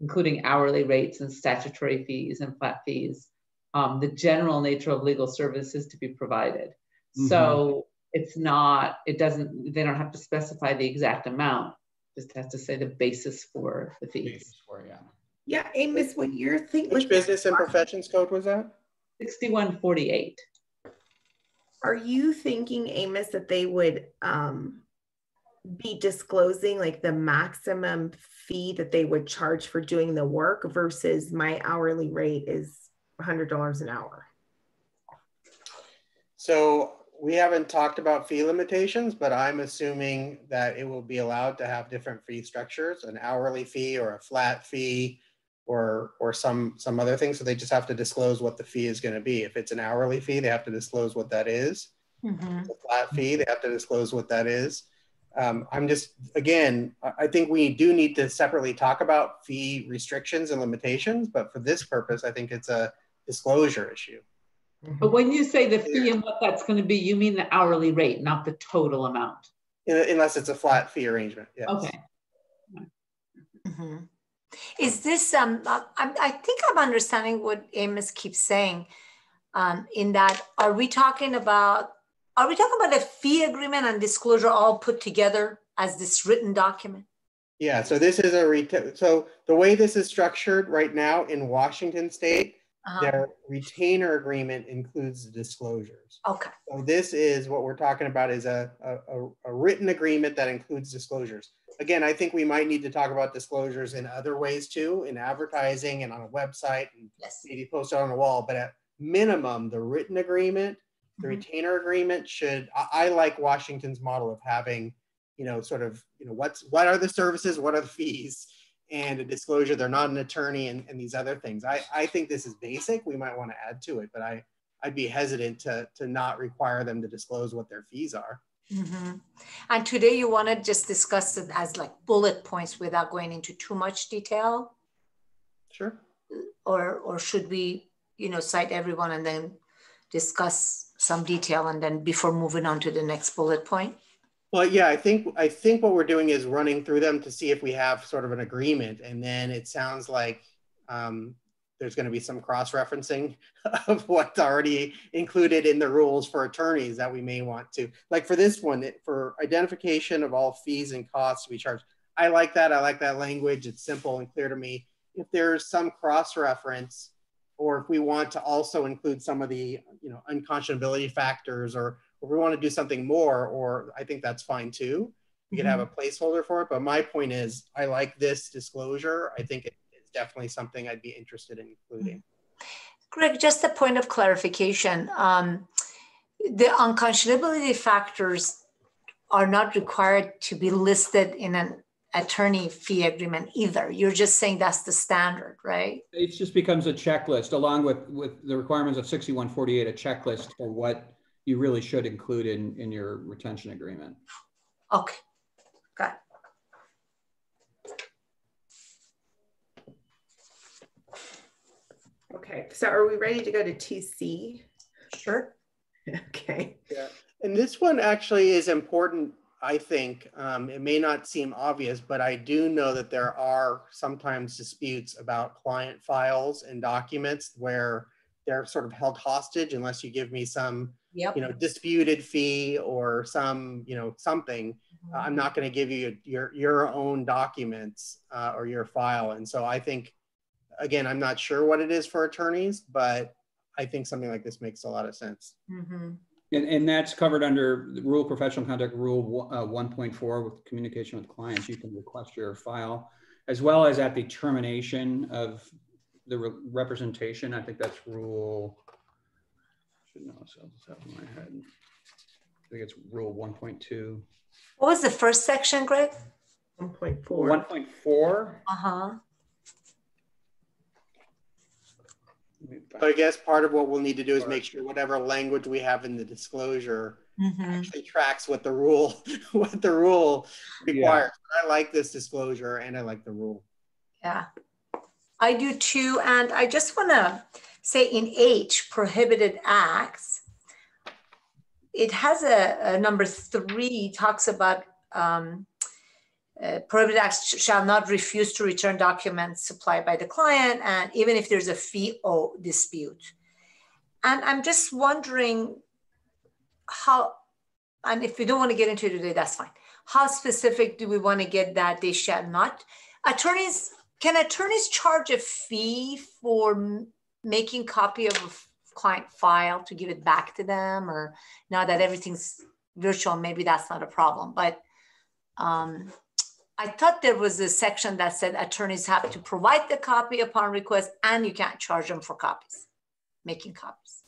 including hourly rates and statutory fees and flat fees, um, the general nature of legal services to be provided. Mm-hmm. So it's not, it doesn't, they don't have to specify the exact amount, just has to say the basis for the fees. For, yeah. Yeah, Amos, what you're thinking. Which business and professions code was that? 6148. Are you thinking, Amos, that they would um, be disclosing like the maximum fee that they would charge for doing the work versus my hourly rate is $100 an hour? So we haven't talked about fee limitations, but I'm assuming that it will be allowed to have different fee structures, an hourly fee or a flat fee or or some some other thing. So they just have to disclose what the fee is going to be. If it's an hourly fee, they have to disclose what that is. Mm-hmm. A flat fee, they have to disclose what that is. Um, I'm just again, I think we do need to separately talk about fee restrictions and limitations, but for this purpose, I think it's a disclosure issue. Mm-hmm. But when you say the fee and what that's going to be, you mean the hourly rate, not the total amount. Unless it's a flat fee arrangement. Yes. Okay. Mm-hmm. Is this, um, uh, I, I, think I'm understanding what Amos keeps saying um, in that, are we talking about, are we talking about a fee agreement and disclosure all put together as this written document? Yeah, so this is a, retail, so the way this is structured right now in Washington state, uh-huh. their retainer agreement includes the disclosures. Okay. So this is what we're talking about is a, a, a written agreement that includes disclosures again, I think we might need to talk about disclosures in other ways too, in advertising and on a website and yes. maybe post it on a wall. But at minimum, the written agreement, the mm-hmm. retainer agreement should. I, I, like Washington's model of having, you know, sort of, you know, what's what are the services, what are the fees, and a disclosure. They're not an attorney and, and these other things. I I think this is basic. We might want to add to it, but I I'd be hesitant to to not require them to disclose what their fees are. Mm-hmm. And today you want to just discuss it as like bullet points without going into too much detail? Sure. Or, or should we, you know, cite everyone and then discuss some detail and then before moving on to the next bullet point? Well, yeah, I think I think what we're doing is running through them to see if we have sort of an agreement, and then it sounds like um, there's going to be some cross-referencing of what's already included in the rules for attorneys that we may want to like for this one for identification of all fees and costs to be charged i like that i like that language it's simple and clear to me if there's some cross-reference or if we want to also include some of the you know unconscionability factors or if we want to do something more or i think that's fine too we could have a mm-hmm. placeholder for it but my point is i like this disclosure i think it definitely something i'd be interested in including greg just a point of clarification um, the unconscionability factors are not required to be listed in an attorney fee agreement either. You're just saying that's the standard, right? It just becomes a checklist along with, with the requirements of 6148, a checklist for what you really should include in, in your retention agreement. Okay, Okay, so are we ready to go to 2C? Sure. Okay. Yeah. And this one actually is important I think um, it may not seem obvious, but I do know that there are sometimes disputes about client files and documents where they're sort of held hostage unless you give me some, yep. you know, disputed fee or some, you know, something. Mm-hmm. I'm not going to give you your your own documents uh, or your file. And so I think, again, I'm not sure what it is for attorneys, but I think something like this makes a lot of sense. Mm-hmm. And, and that's covered under the rule professional conduct rule uh, 1.4 with communication with clients. You can request your file as well as at the termination of the re representation. I think that's rule, should know this off the top of my head. I think it's rule 1.2. What was the first section, Greg? 1.4. 1.4? Uh-huh. But I guess part of what we'll need to do is make sure whatever language we have in the disclosure mm-hmm. actually tracks what the rule what the rule requires. Yeah. I like this disclosure and I like the rule. Yeah. I do too. And I just want to say in H, prohibited acts, it has a, a number three talks about um, uh, prohibited acts shall not refuse to return documents supplied by the client, and even if there's a fee or dispute. And I'm just wondering how, and if we don't want to get into it today, that's fine. How specific do we want to get that they shall not? Attorneys, can attorneys charge a fee for making copy of a client file to give it back to them? Or now that everything's virtual, maybe that's not a problem. But um, I thought there was a section that said attorneys have to provide the copy upon request and you can't charge them for copies, making copies.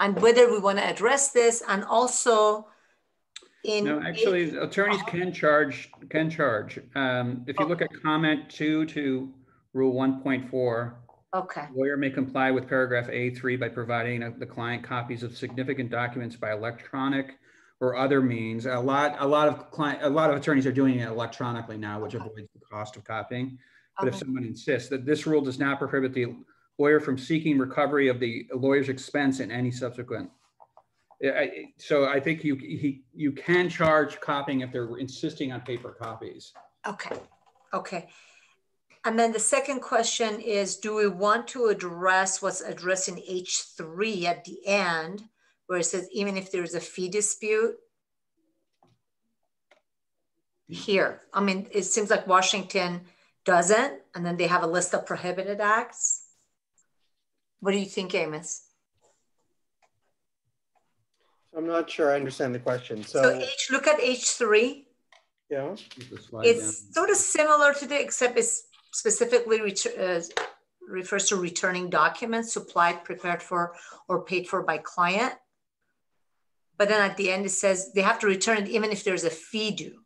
And whether we want to address this and also in- No, actually attorneys can charge, can charge. Um, if you look at comment two to rule 1.4, Okay. Lawyer may comply with paragraph A3 by providing the client copies of significant documents by electronic or other means. A lot, a lot of client, a lot of attorneys are doing it electronically now, which avoids the cost of copying. But okay. if someone insists that this rule does not prohibit the lawyer from seeking recovery of the lawyer's expense in any subsequent. So I think you he, you can charge copying if they're insisting on paper copies. Okay, okay. And then the second question is, do we want to address what's addressed in H3 at the end? Where it says even if there's a fee dispute, here. I mean, it seems like Washington doesn't, and then they have a list of prohibited acts. What do you think, Amos? I'm not sure I understand the question. So, so H, look at H3. Yeah. It's down. sort of similar to the, except it's specifically uh, refers to returning documents supplied, prepared for, or paid for by client. But then at the end, it says they have to return it even if there's a fee due,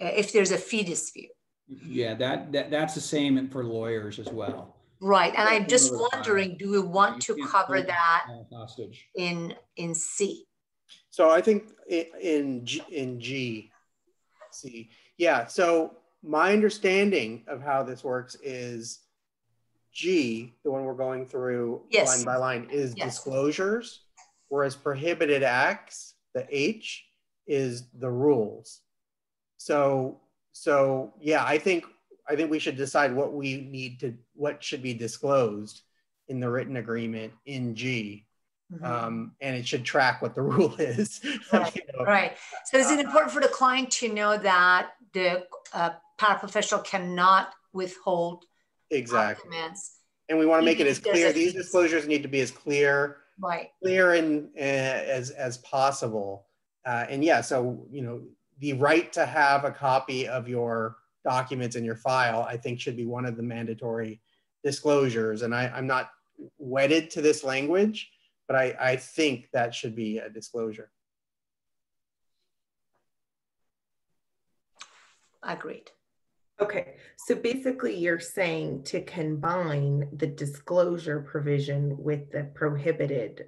uh, if there's a fee dispute. Yeah, that, that that's the same for lawyers as well. Right, and I'm just wondering, do we want to cover that hostage in in C? So I think in G, in G, C, yeah. So my understanding of how this works is G, the one we're going through yes. line by line, is yes. disclosures, whereas prohibited acts the H is the rules. So, so yeah, I think I think we should decide what we need to, what should be disclosed in the written agreement in G. Mhm. Um, and it should track what the rule is. Right, you know. Right. So is it important for the client to know that the uh, paraprofessional cannot withhold Exactly. documents? And we want to make it as clear, these disclosures need to be as clear, Right. clear and uh, as, as possible. Uh, and yeah, so, you know, the right to have a copy of your documents in your file, I think should be one of the mandatory disclosures. And I, I'm not wedded to this language, but I, I think that should be a disclosure. Agreed. Okay, so basically you're saying to combine the disclosure provision with the prohibited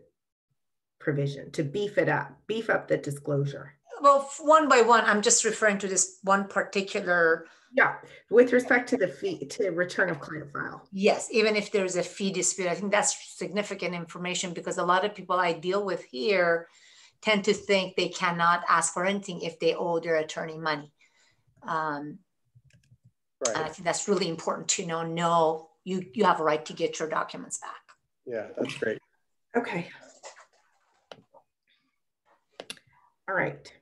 provision, to beef it up, beef up the disclosure. Well, one by one, I'm just referring to this one particular, Yeah, with respect to the fee, to return of client file. yes, even if there's a fee dispute, I think that's significant information because a lot of people I deal with here tend to think they cannot ask for anything if they owe their attorney money. Um, and I think that's really important to know, no, you, you have a right to get your documents back. Yeah, that's great. Okay. All right,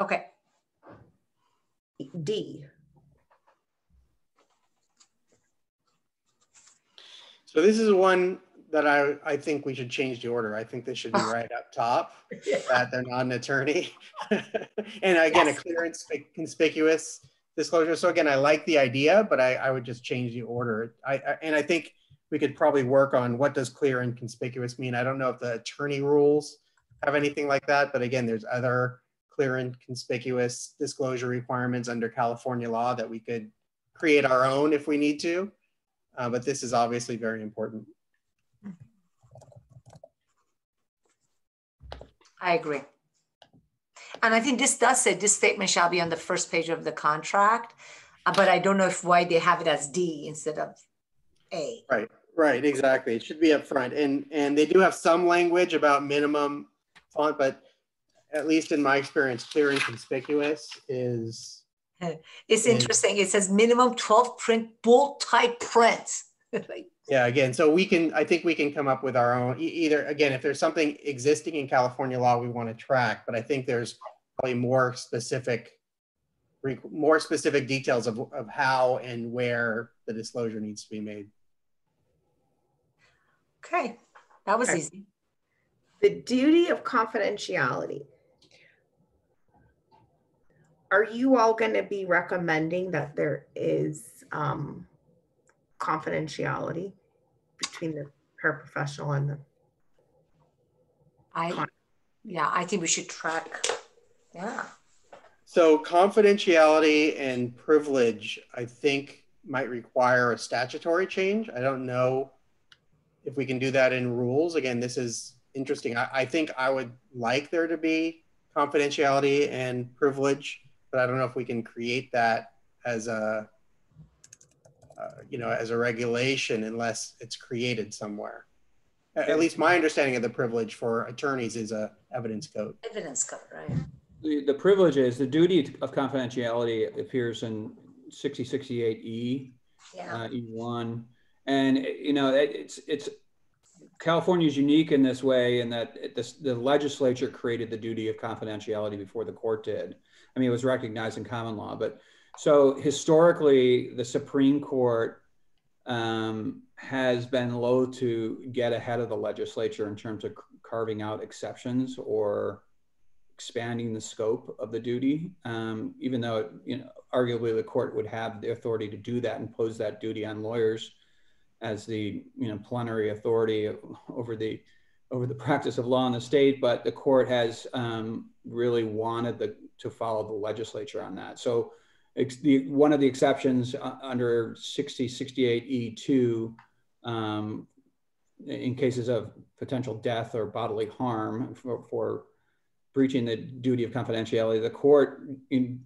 Okay, D. So this is one that I, I think we should change the order. I think this should be right up top, that they're not an attorney. And again, a Yes. clear and conspicuous disclosure. So again, I like the idea, but I, I would just change the order. I, I- and I think we could probably work on what does clear and conspicuous mean? I don't know if the attorney rules have anything like that, but again, there's other clear and conspicuous disclosure requirements under California law that we could create our own if we need to. Uh, but this is obviously very important. I agree. And I think this does say this statement shall be on the first page of the contract, uh, but I don't know if why they have it as D instead of A. Right, right, exactly. It should be up front. And, and they do have some language about minimum font, but at least in my experience, clear and conspicuous is, It's interesting. It says minimum 12 print, bold type print. Like, yeah, again, so we can, I think we can come up with our own, either, again, if there's something existing in California law we want to track, but I think there's probably more specific, more specific details of, of how and where the disclosure needs to be made. Okay, that was Okay. easy. The duty of confidentiality. Are you all going to be recommending that there is um, confidentiality between the paraprofessional and the, I, yeah, I think we should track. Yeah. So confidentiality and privilege, I think, might require a statutory change. I don't know if we can do that in rules. Again, this is interesting. I, I think I would like there to be confidentiality and privilege, but I don't know if we can create that as a, uh, you know, as a regulation unless it's created somewhere. At, at least my understanding of the privilege for attorneys is a evidence code. Evidence code, right? The, the privilege is, the duty of confidentiality appears in 6068E, Yeah. uh, E1. And, you know, it- it's, it's, California is unique in this way in that it- this, the legislature created the duty of confidentiality before the court did. I mean, it was recognized in common law, but so historically, the Supreme Court um, has been loath to get ahead of the legislature in terms of carving out exceptions or expanding the scope of the duty, um, even though, you know, arguably the court would have the authority to do that and pose that duty on lawyers as the, you know, plenary authority over the over the practice of law in the state. But the court has um, really wanted the, to follow the legislature on that. So the, one of the exceptions uh, under 6068E2 um, in cases of potential death or bodily harm for, for breaching the duty of confidentiality, the court in,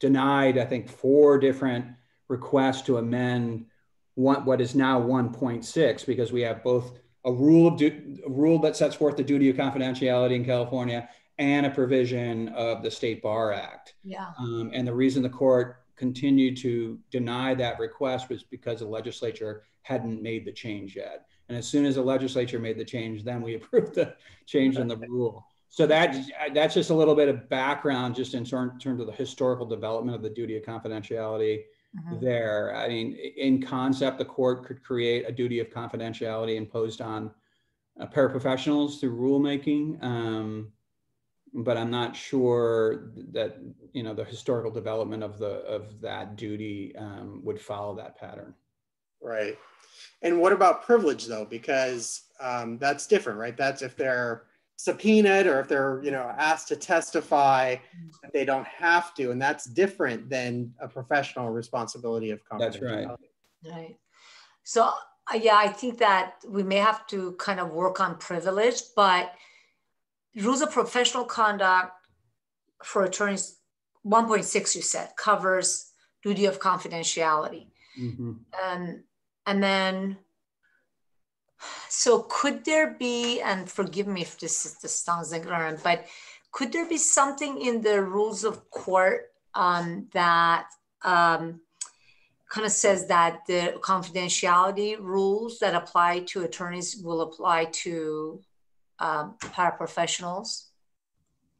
denied, I think, four different requests to amend one, what is now 1.6 because we have both a rule of du- a rule that sets forth the duty of confidentiality in California and a provision of the State Bar Act. Yeah. Um, and the reason the court continued to deny that request was because the legislature hadn't made the change yet. And as soon as the legislature made the change, then we approved the change in the rule. So that that's just a little bit of background, just in terms of the historical development of the duty of confidentiality. Mm-hmm. There, I mean, in concept, the court could create a duty of confidentiality imposed on uh, paraprofessionals through rulemaking. Um, but I'm not sure that you know the historical development of the of that duty um, would follow that pattern. Right. And what about privilege though? Because um, that's different, right? That's if they're subpoenaed or if they're you know asked to testify that they don't have to, and that's different than a professional responsibility of confidentiality. That's right. Right. So uh, yeah, I think that we may have to kind of work on privilege, but rules of professional conduct for attorneys 1.6 you said covers duty of confidentiality mm-hmm. and and then so could there be and forgive me if this is this sounds ignorant but could there be something in the rules of court um, that um, kind of says that the confidentiality rules that apply to attorneys will apply to um, paraprofessionals?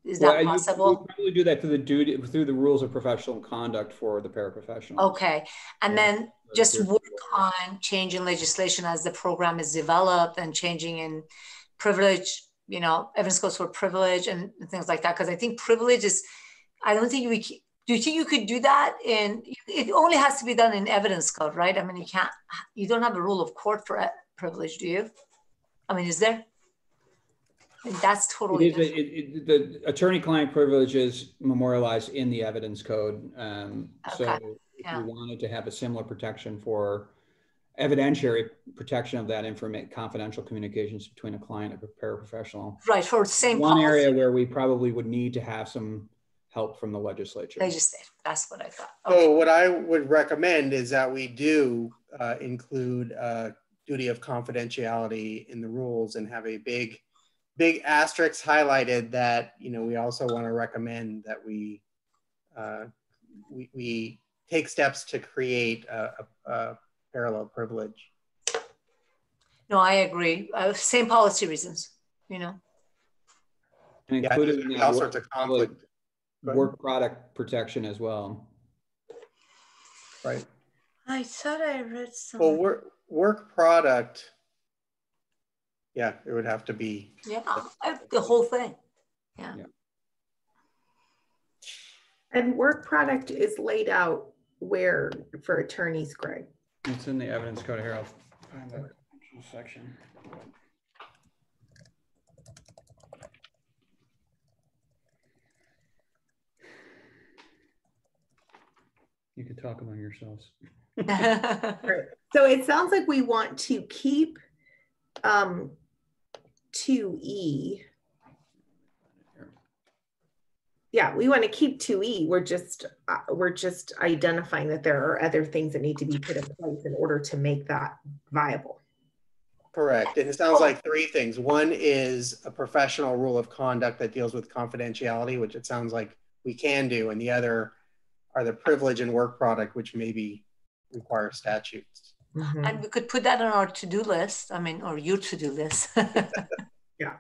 Is that well, possible? You, probably do that through the duty through the rules of professional conduct for the paraprofessional. Okay, and yeah. then just work on changing legislation as the program is developed and changing in privilege. You know, evidence goes for privilege and things like that. Because I think privilege is. I don't think we. Do you think you could do that? In it only has to be done in evidence code, right? I mean, you can't. You don't have a rule of court for privilege, do you? I mean, is there? That's totally it is a, it, it, the attorney-client privilege is memorialized in the evidence code. Um, okay. So if yeah. we wanted to have a similar protection for evidentiary protection of that information, confidential communications between a client and a paraprofessional. Right, for the same One policy. area where we probably would need to have some help from the legislature. Legislative, that's what I thought. Okay. So what I would recommend is that we do uh, include uh, duty of confidentiality in the rules and have a big big asterisks highlighted that you know we also want to recommend that we uh, we, we take steps to create a, a, a parallel privilege. No, I agree. Uh, same policy reasons, you know. And including yeah, all sorts of conflict. Work product protection as well. Right. I thought I read some. Well, work work product yeah, it would have to be. Yeah, the whole thing. Yeah. yeah. And work product is laid out where for attorneys, Greg? It's in the evidence code here. I'll find that section. You can talk among yourselves. so it sounds like we want to keep um, 2E. Yeah, we want to keep 2E. We're just uh, we're just identifying that there are other things that need to be put in place in order to make that viable. Correct. And it sounds like three things. One is a professional rule of conduct that deals with confidentiality, which it sounds like we can do. And the other are the privilege and work product, which maybe require statutes. Mm-hmm. And we could put that on our to-do list. I mean, or your to-do list. yeah.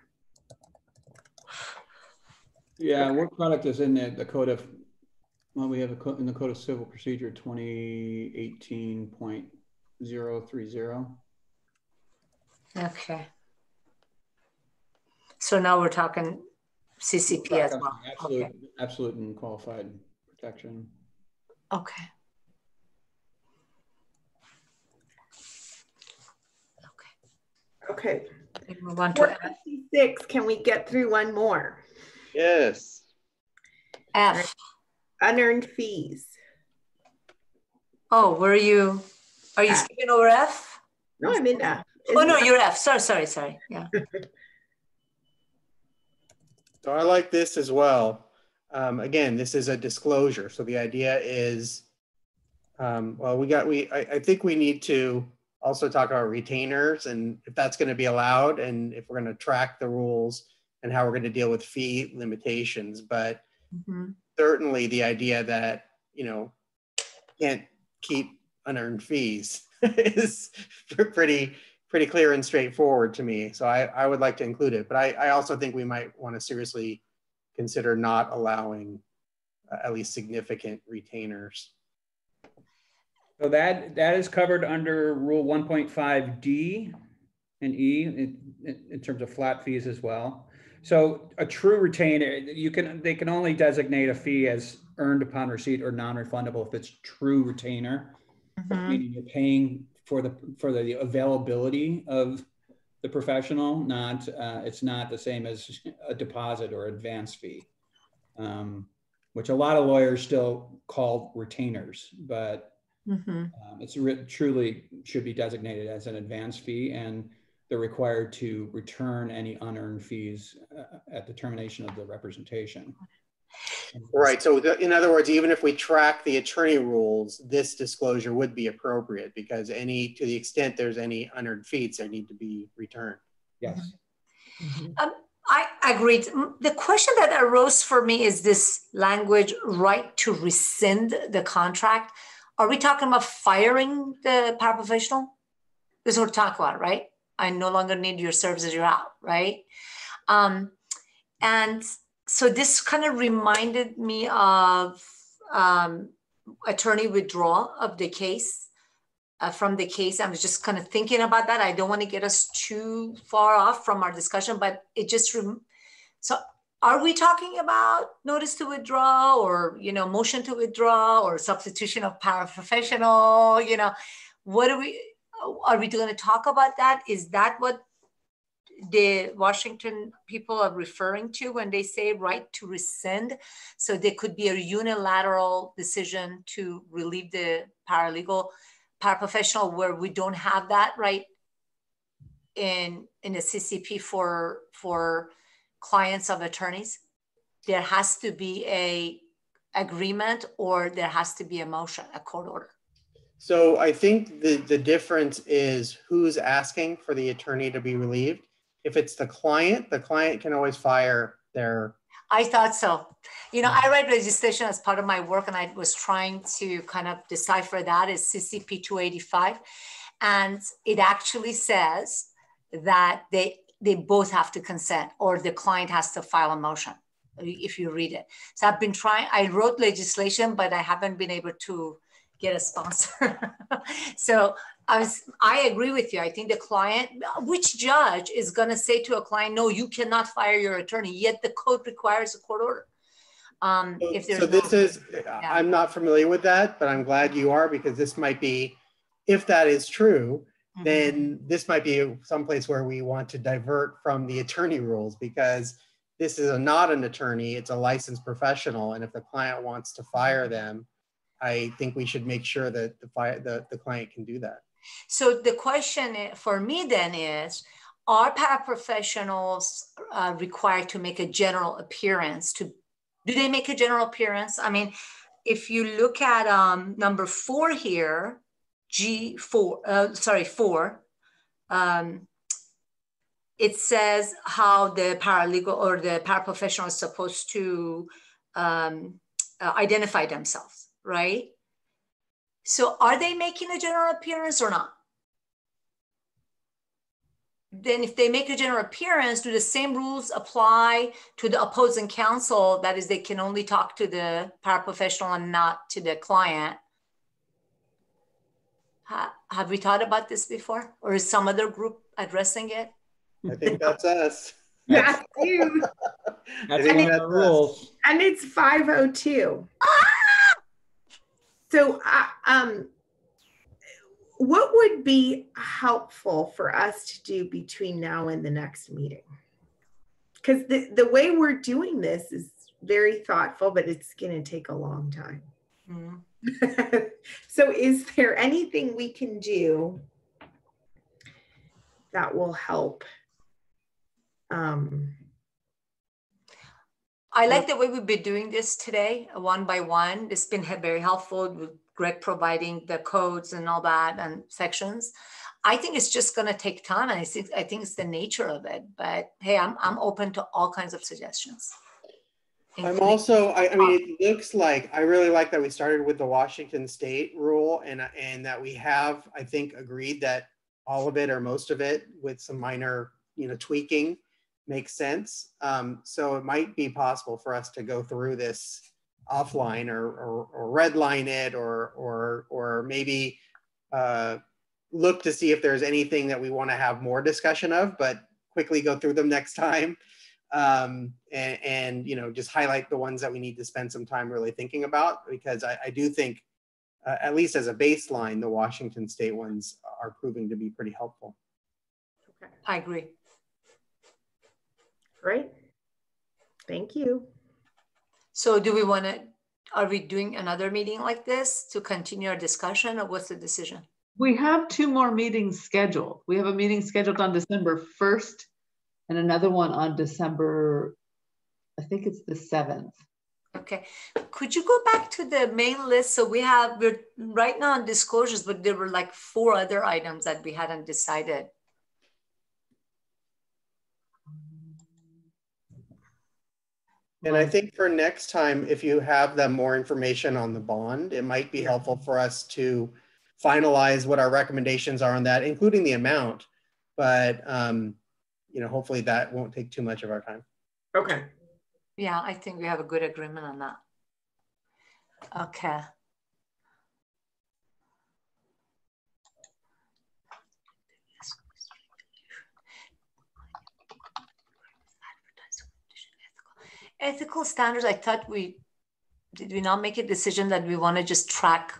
Yeah, work product is in the, the code of, well, we have a code in the code of civil procedure 2018.030. Okay. So now we're talking CCP as well. Absolute, okay. absolute and qualified protection. Okay. Okay. Move on to Six. Can we get through one more? Yes. F. Unearned fees. Oh, were you? Are you skipping over F? No, I'm in F. oh no, you're F. Sorry, sorry, sorry. Yeah. so I like this as well. Um, again, this is a disclosure. So the idea is, um, well, we got we. I, I think we need to also talk about retainers and if that's going to be allowed and if we're going to track the rules and how we're going to deal with fee limitations. But mm-hmm. certainly the idea that, you know, can't keep unearned fees is pretty pretty clear and straightforward to me. So I, I would like to include it, but I, I also think we might want to seriously consider not allowing uh, at least significant retainers. So that that is covered under Rule 1.5D and E in, in, terms of flat fees as well. So a true retainer, you can they can only designate a fee as earned upon receipt or non-refundable if it's true retainer, mm-hmm. meaning you're paying for the for the availability of the professional. Not uh, it's not the same as a deposit or advance fee, um, which a lot of lawyers still call retainers, but mm-hmm. um, it's re- truly should be designated as an advance fee and they're required to return any unearned fees uh, at the termination of the representation. Right. So, the, in other words, even if we track the attorney rules, this disclosure would be appropriate because any, to the extent there's any unearned fees, they need to be returned. Yes. Mm-hmm. Um, I agreed. The question that arose for me is this language right to rescind the contract. Are we talking about firing the paraprofessional? This is what we're talking about, right? I no longer need your services, you're out, right? Um, and so this kind of reminded me of um, attorney withdrawal of the case uh, from the case. I was just kind of thinking about that. I don't want to get us too far off from our discussion, but it just so are we talking about notice to withdraw or you know motion to withdraw or substitution of paraprofessional? You know, what are we? are we going to talk about that? Is that what the Washington people are referring to when they say right to rescind? So there could be a unilateral decision to relieve the paralegal, paraprofessional where we don't have that right in in the CCP for for clients of attorneys. There has to be a agreement or there has to be a motion, a court order. So I think the, the difference is who's asking for the attorney to be relieved. If it's the client, the client can always fire their. I thought so. You know, I mm-hmm. read legislation as part of my work, and I was trying to kind of decipher that as CCP 285. And it actually says that they they both have to consent or the client has to file a motion if you read it. So I've been trying, I wrote legislation, but I haven't been able to get a sponsor. so I was, I agree with you. I think the client, which judge is going to say to a client, no, you cannot fire your attorney, yet the code requires a court order. Um, if there's so this no, is, yeah. I'm not familiar with that, but I'm glad you are because this might be, if that is true, mm-hmm. then this might be someplace where we want to divert from the attorney rules because this is a, not an attorney, it's a licensed professional. And if the client wants to fire them, I think we should make sure that the, the, the client can do that. So the question for me then is, are paraprofessionals uh, required to make a general appearance? To do they make a general appearance? I mean, if you look at um, number four here, G four, uh, sorry, four, um, it says how the paralegal or the paraprofessional is supposed to um, uh, identify themselves right? So are they making a general appearance or not? Then if they make a general appearance, do the same rules apply to the opposing counsel? That is, they can only talk to the paraprofessional and not to the client. Ha have we thought about this before? Or is some other group addressing it? I think that's us. That's you. That's one of the rules. And it's 502. Ah! So, uh, um, what would be helpful for us to do between now and the next meeting? Because the, the way we're doing this is very thoughtful, but it's going to take a long time. Mm. so, is there anything we can do that will help? Um, I like the way we've been doing this today, one by one. It's been very helpful with Greg providing the codes and all that and sections. I think it's just going to take time. I think I think it's the nature of it. But hey, I'm I'm open to all kinds of suggestions. I'm also, I, I, mean, it looks like, I really like that we started with the Washington state rule and, and that we have, I think, agreed that all of it or most of it with some minor, you know, tweaking makes sense. Um, so it might be possible for us to go through this offline or, or, or redline it or, or, or maybe uh, look to see if there's anything that we want to have more discussion of, but quickly go through them next time um, and, and, you know just highlight the ones that we need to spend some time really thinking about because I, I do think uh, at least as a baseline the Washington state ones are proving to be pretty helpful. Okay. I agree. Great. Thank you. So do we want to, are we doing another meeting like this to continue our discussion or what's the decision? We have two more meetings scheduled. We have a meeting scheduled on December 1st and another one on December, I think it's the 7th. Okay. Could you go back to the main list? So we have, we're right now on disclosures, but there were like four other items that we hadn't decided. And I think for next time, if you have them more information on the bond, it might be helpful for us to finalize what our recommendations are on that, including the amount. But um, you know, hopefully that won't take too much of our time. Okay. Yeah, I think we have a good agreement on that. Okay. Ethical standards, I thought we, did we not make a decision that we want to just track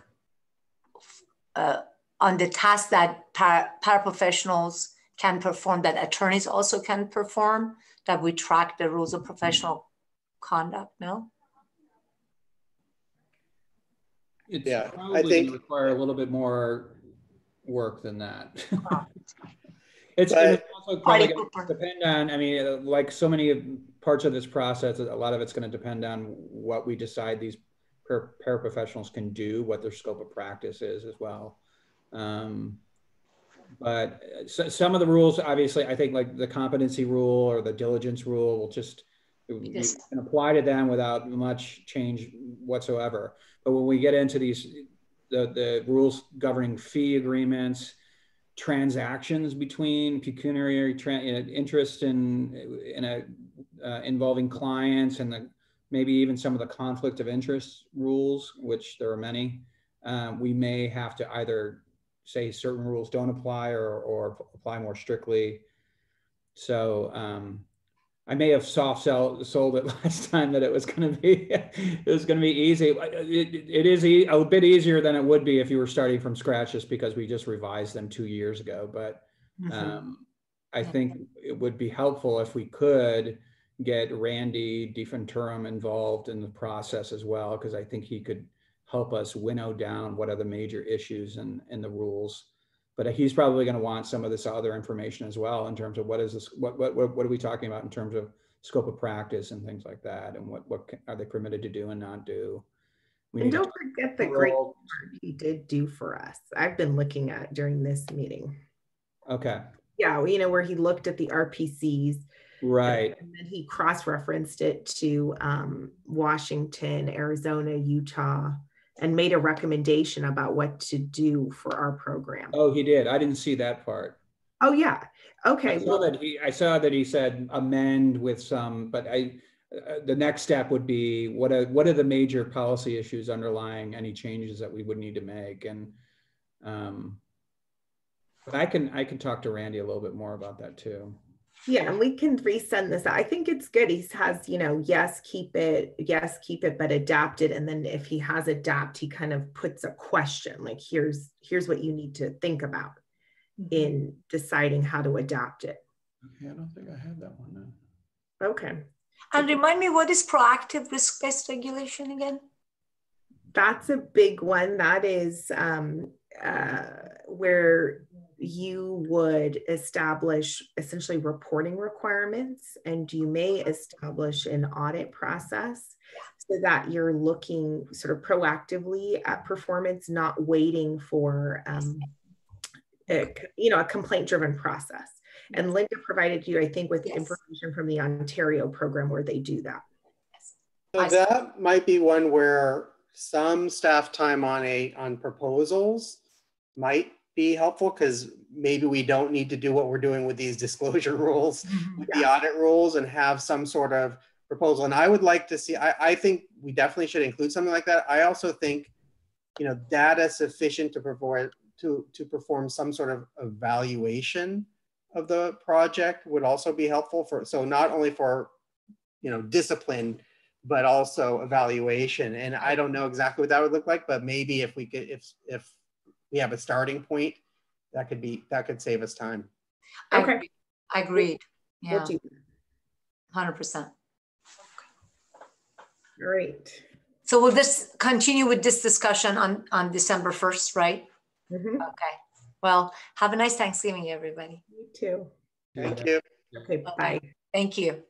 uh, on the tasks that para, paraprofessionals can perform, that attorneys also can perform, that we track the rules of professional conduct, no? It's yeah, probably I think require a little bit more work than that. it's, it's, also probably going to depend on. I mean, like so many parts of this process, a lot of it's going to depend on what we decide these paraprofessionals can do, what their scope of practice is as well. Um, but uh, so, some of the rules, obviously, I think like the competency rule or the diligence rule will just yes. can apply to them without much change whatsoever. But when we get into these, the, the rules governing fee agreements, transactions between pecuniary tra- interest in in a uh, involving clients and the maybe even some of the conflict of interest rules, which there are many, um, we may have to either say certain rules don't apply or, or apply more strictly. So um, I may have soft sell, sold it last time that it was going to be it was going to be easy. It, it is e a bit easier than it would be if you were starting from scratch, just because we just revised them two years ago. But mm-hmm. um, I think it would be helpful if we could get Randy Difuntorum involved in the process as well, because I think he could help us winnow down what are the major issues and in, in the rules. But he's probably going to want some of this other information as well in terms of what is this, what, what, what, what are we talking about in terms of scope of practice and things like that, and what, what can, are they permitted to do and not do. We and don't forget the great work he did do for us. I've been looking at during this meeting. Okay. Yeah, you know, where he looked at the RPCs. Right. And then he cross referenced it to um, Washington, Arizona, Utah, and made a recommendation about what to do for our program. Oh, he did. I didn't see that part. Oh yeah. Okay. I saw well, that he. I saw that he said amend with some, but I. Uh, the next step would be what are what are the major policy issues underlying any changes that we would need to make and. Um, but I can I can talk to Randy a little bit more about that too. Yeah, and we can resend this. I think it's good. He has, you know, yes, keep it, yes, keep it, but adapt it. And then if he has adapt, he kind of puts a question like, here's here's what you need to think about mm-hmm. in deciding how to adapt it. Okay, I don't think I have that one now. Okay. And remind me, what is proactive risk-based regulation again? That's a big one. That is um, uh, where you would establish essentially reporting requirements and you may establish an audit process so that you're looking sort of proactively at performance, not waiting for um, a, you know a complaint driven process. And Linda provided you, I think, with yes. information from the Ontario program where they do that. So that might be one where some staff time on a, on proposals might be helpful because maybe we don't need to do what we're doing with these disclosure rules, mm-hmm. with the audit rules and have some sort of proposal. And I would like to see, I, I think we definitely should include something like that. I also think, you know, data sufficient to provide, to, to perform some sort of evaluation of the project would also be helpful for, so not only for, you know, discipline, but also evaluation. And I don't know exactly what that would look like, but maybe if we could, if, if we have a starting point, that could be, that could save us time. I Okay. agree. I agreed. Yeah, hundred percent. Great. So will this continue with this discussion on, on December first, right? Mhm. Okay. Well, have a nice Thanksgiving, everybody. You too. Thank you. Okay, bye. Thank you.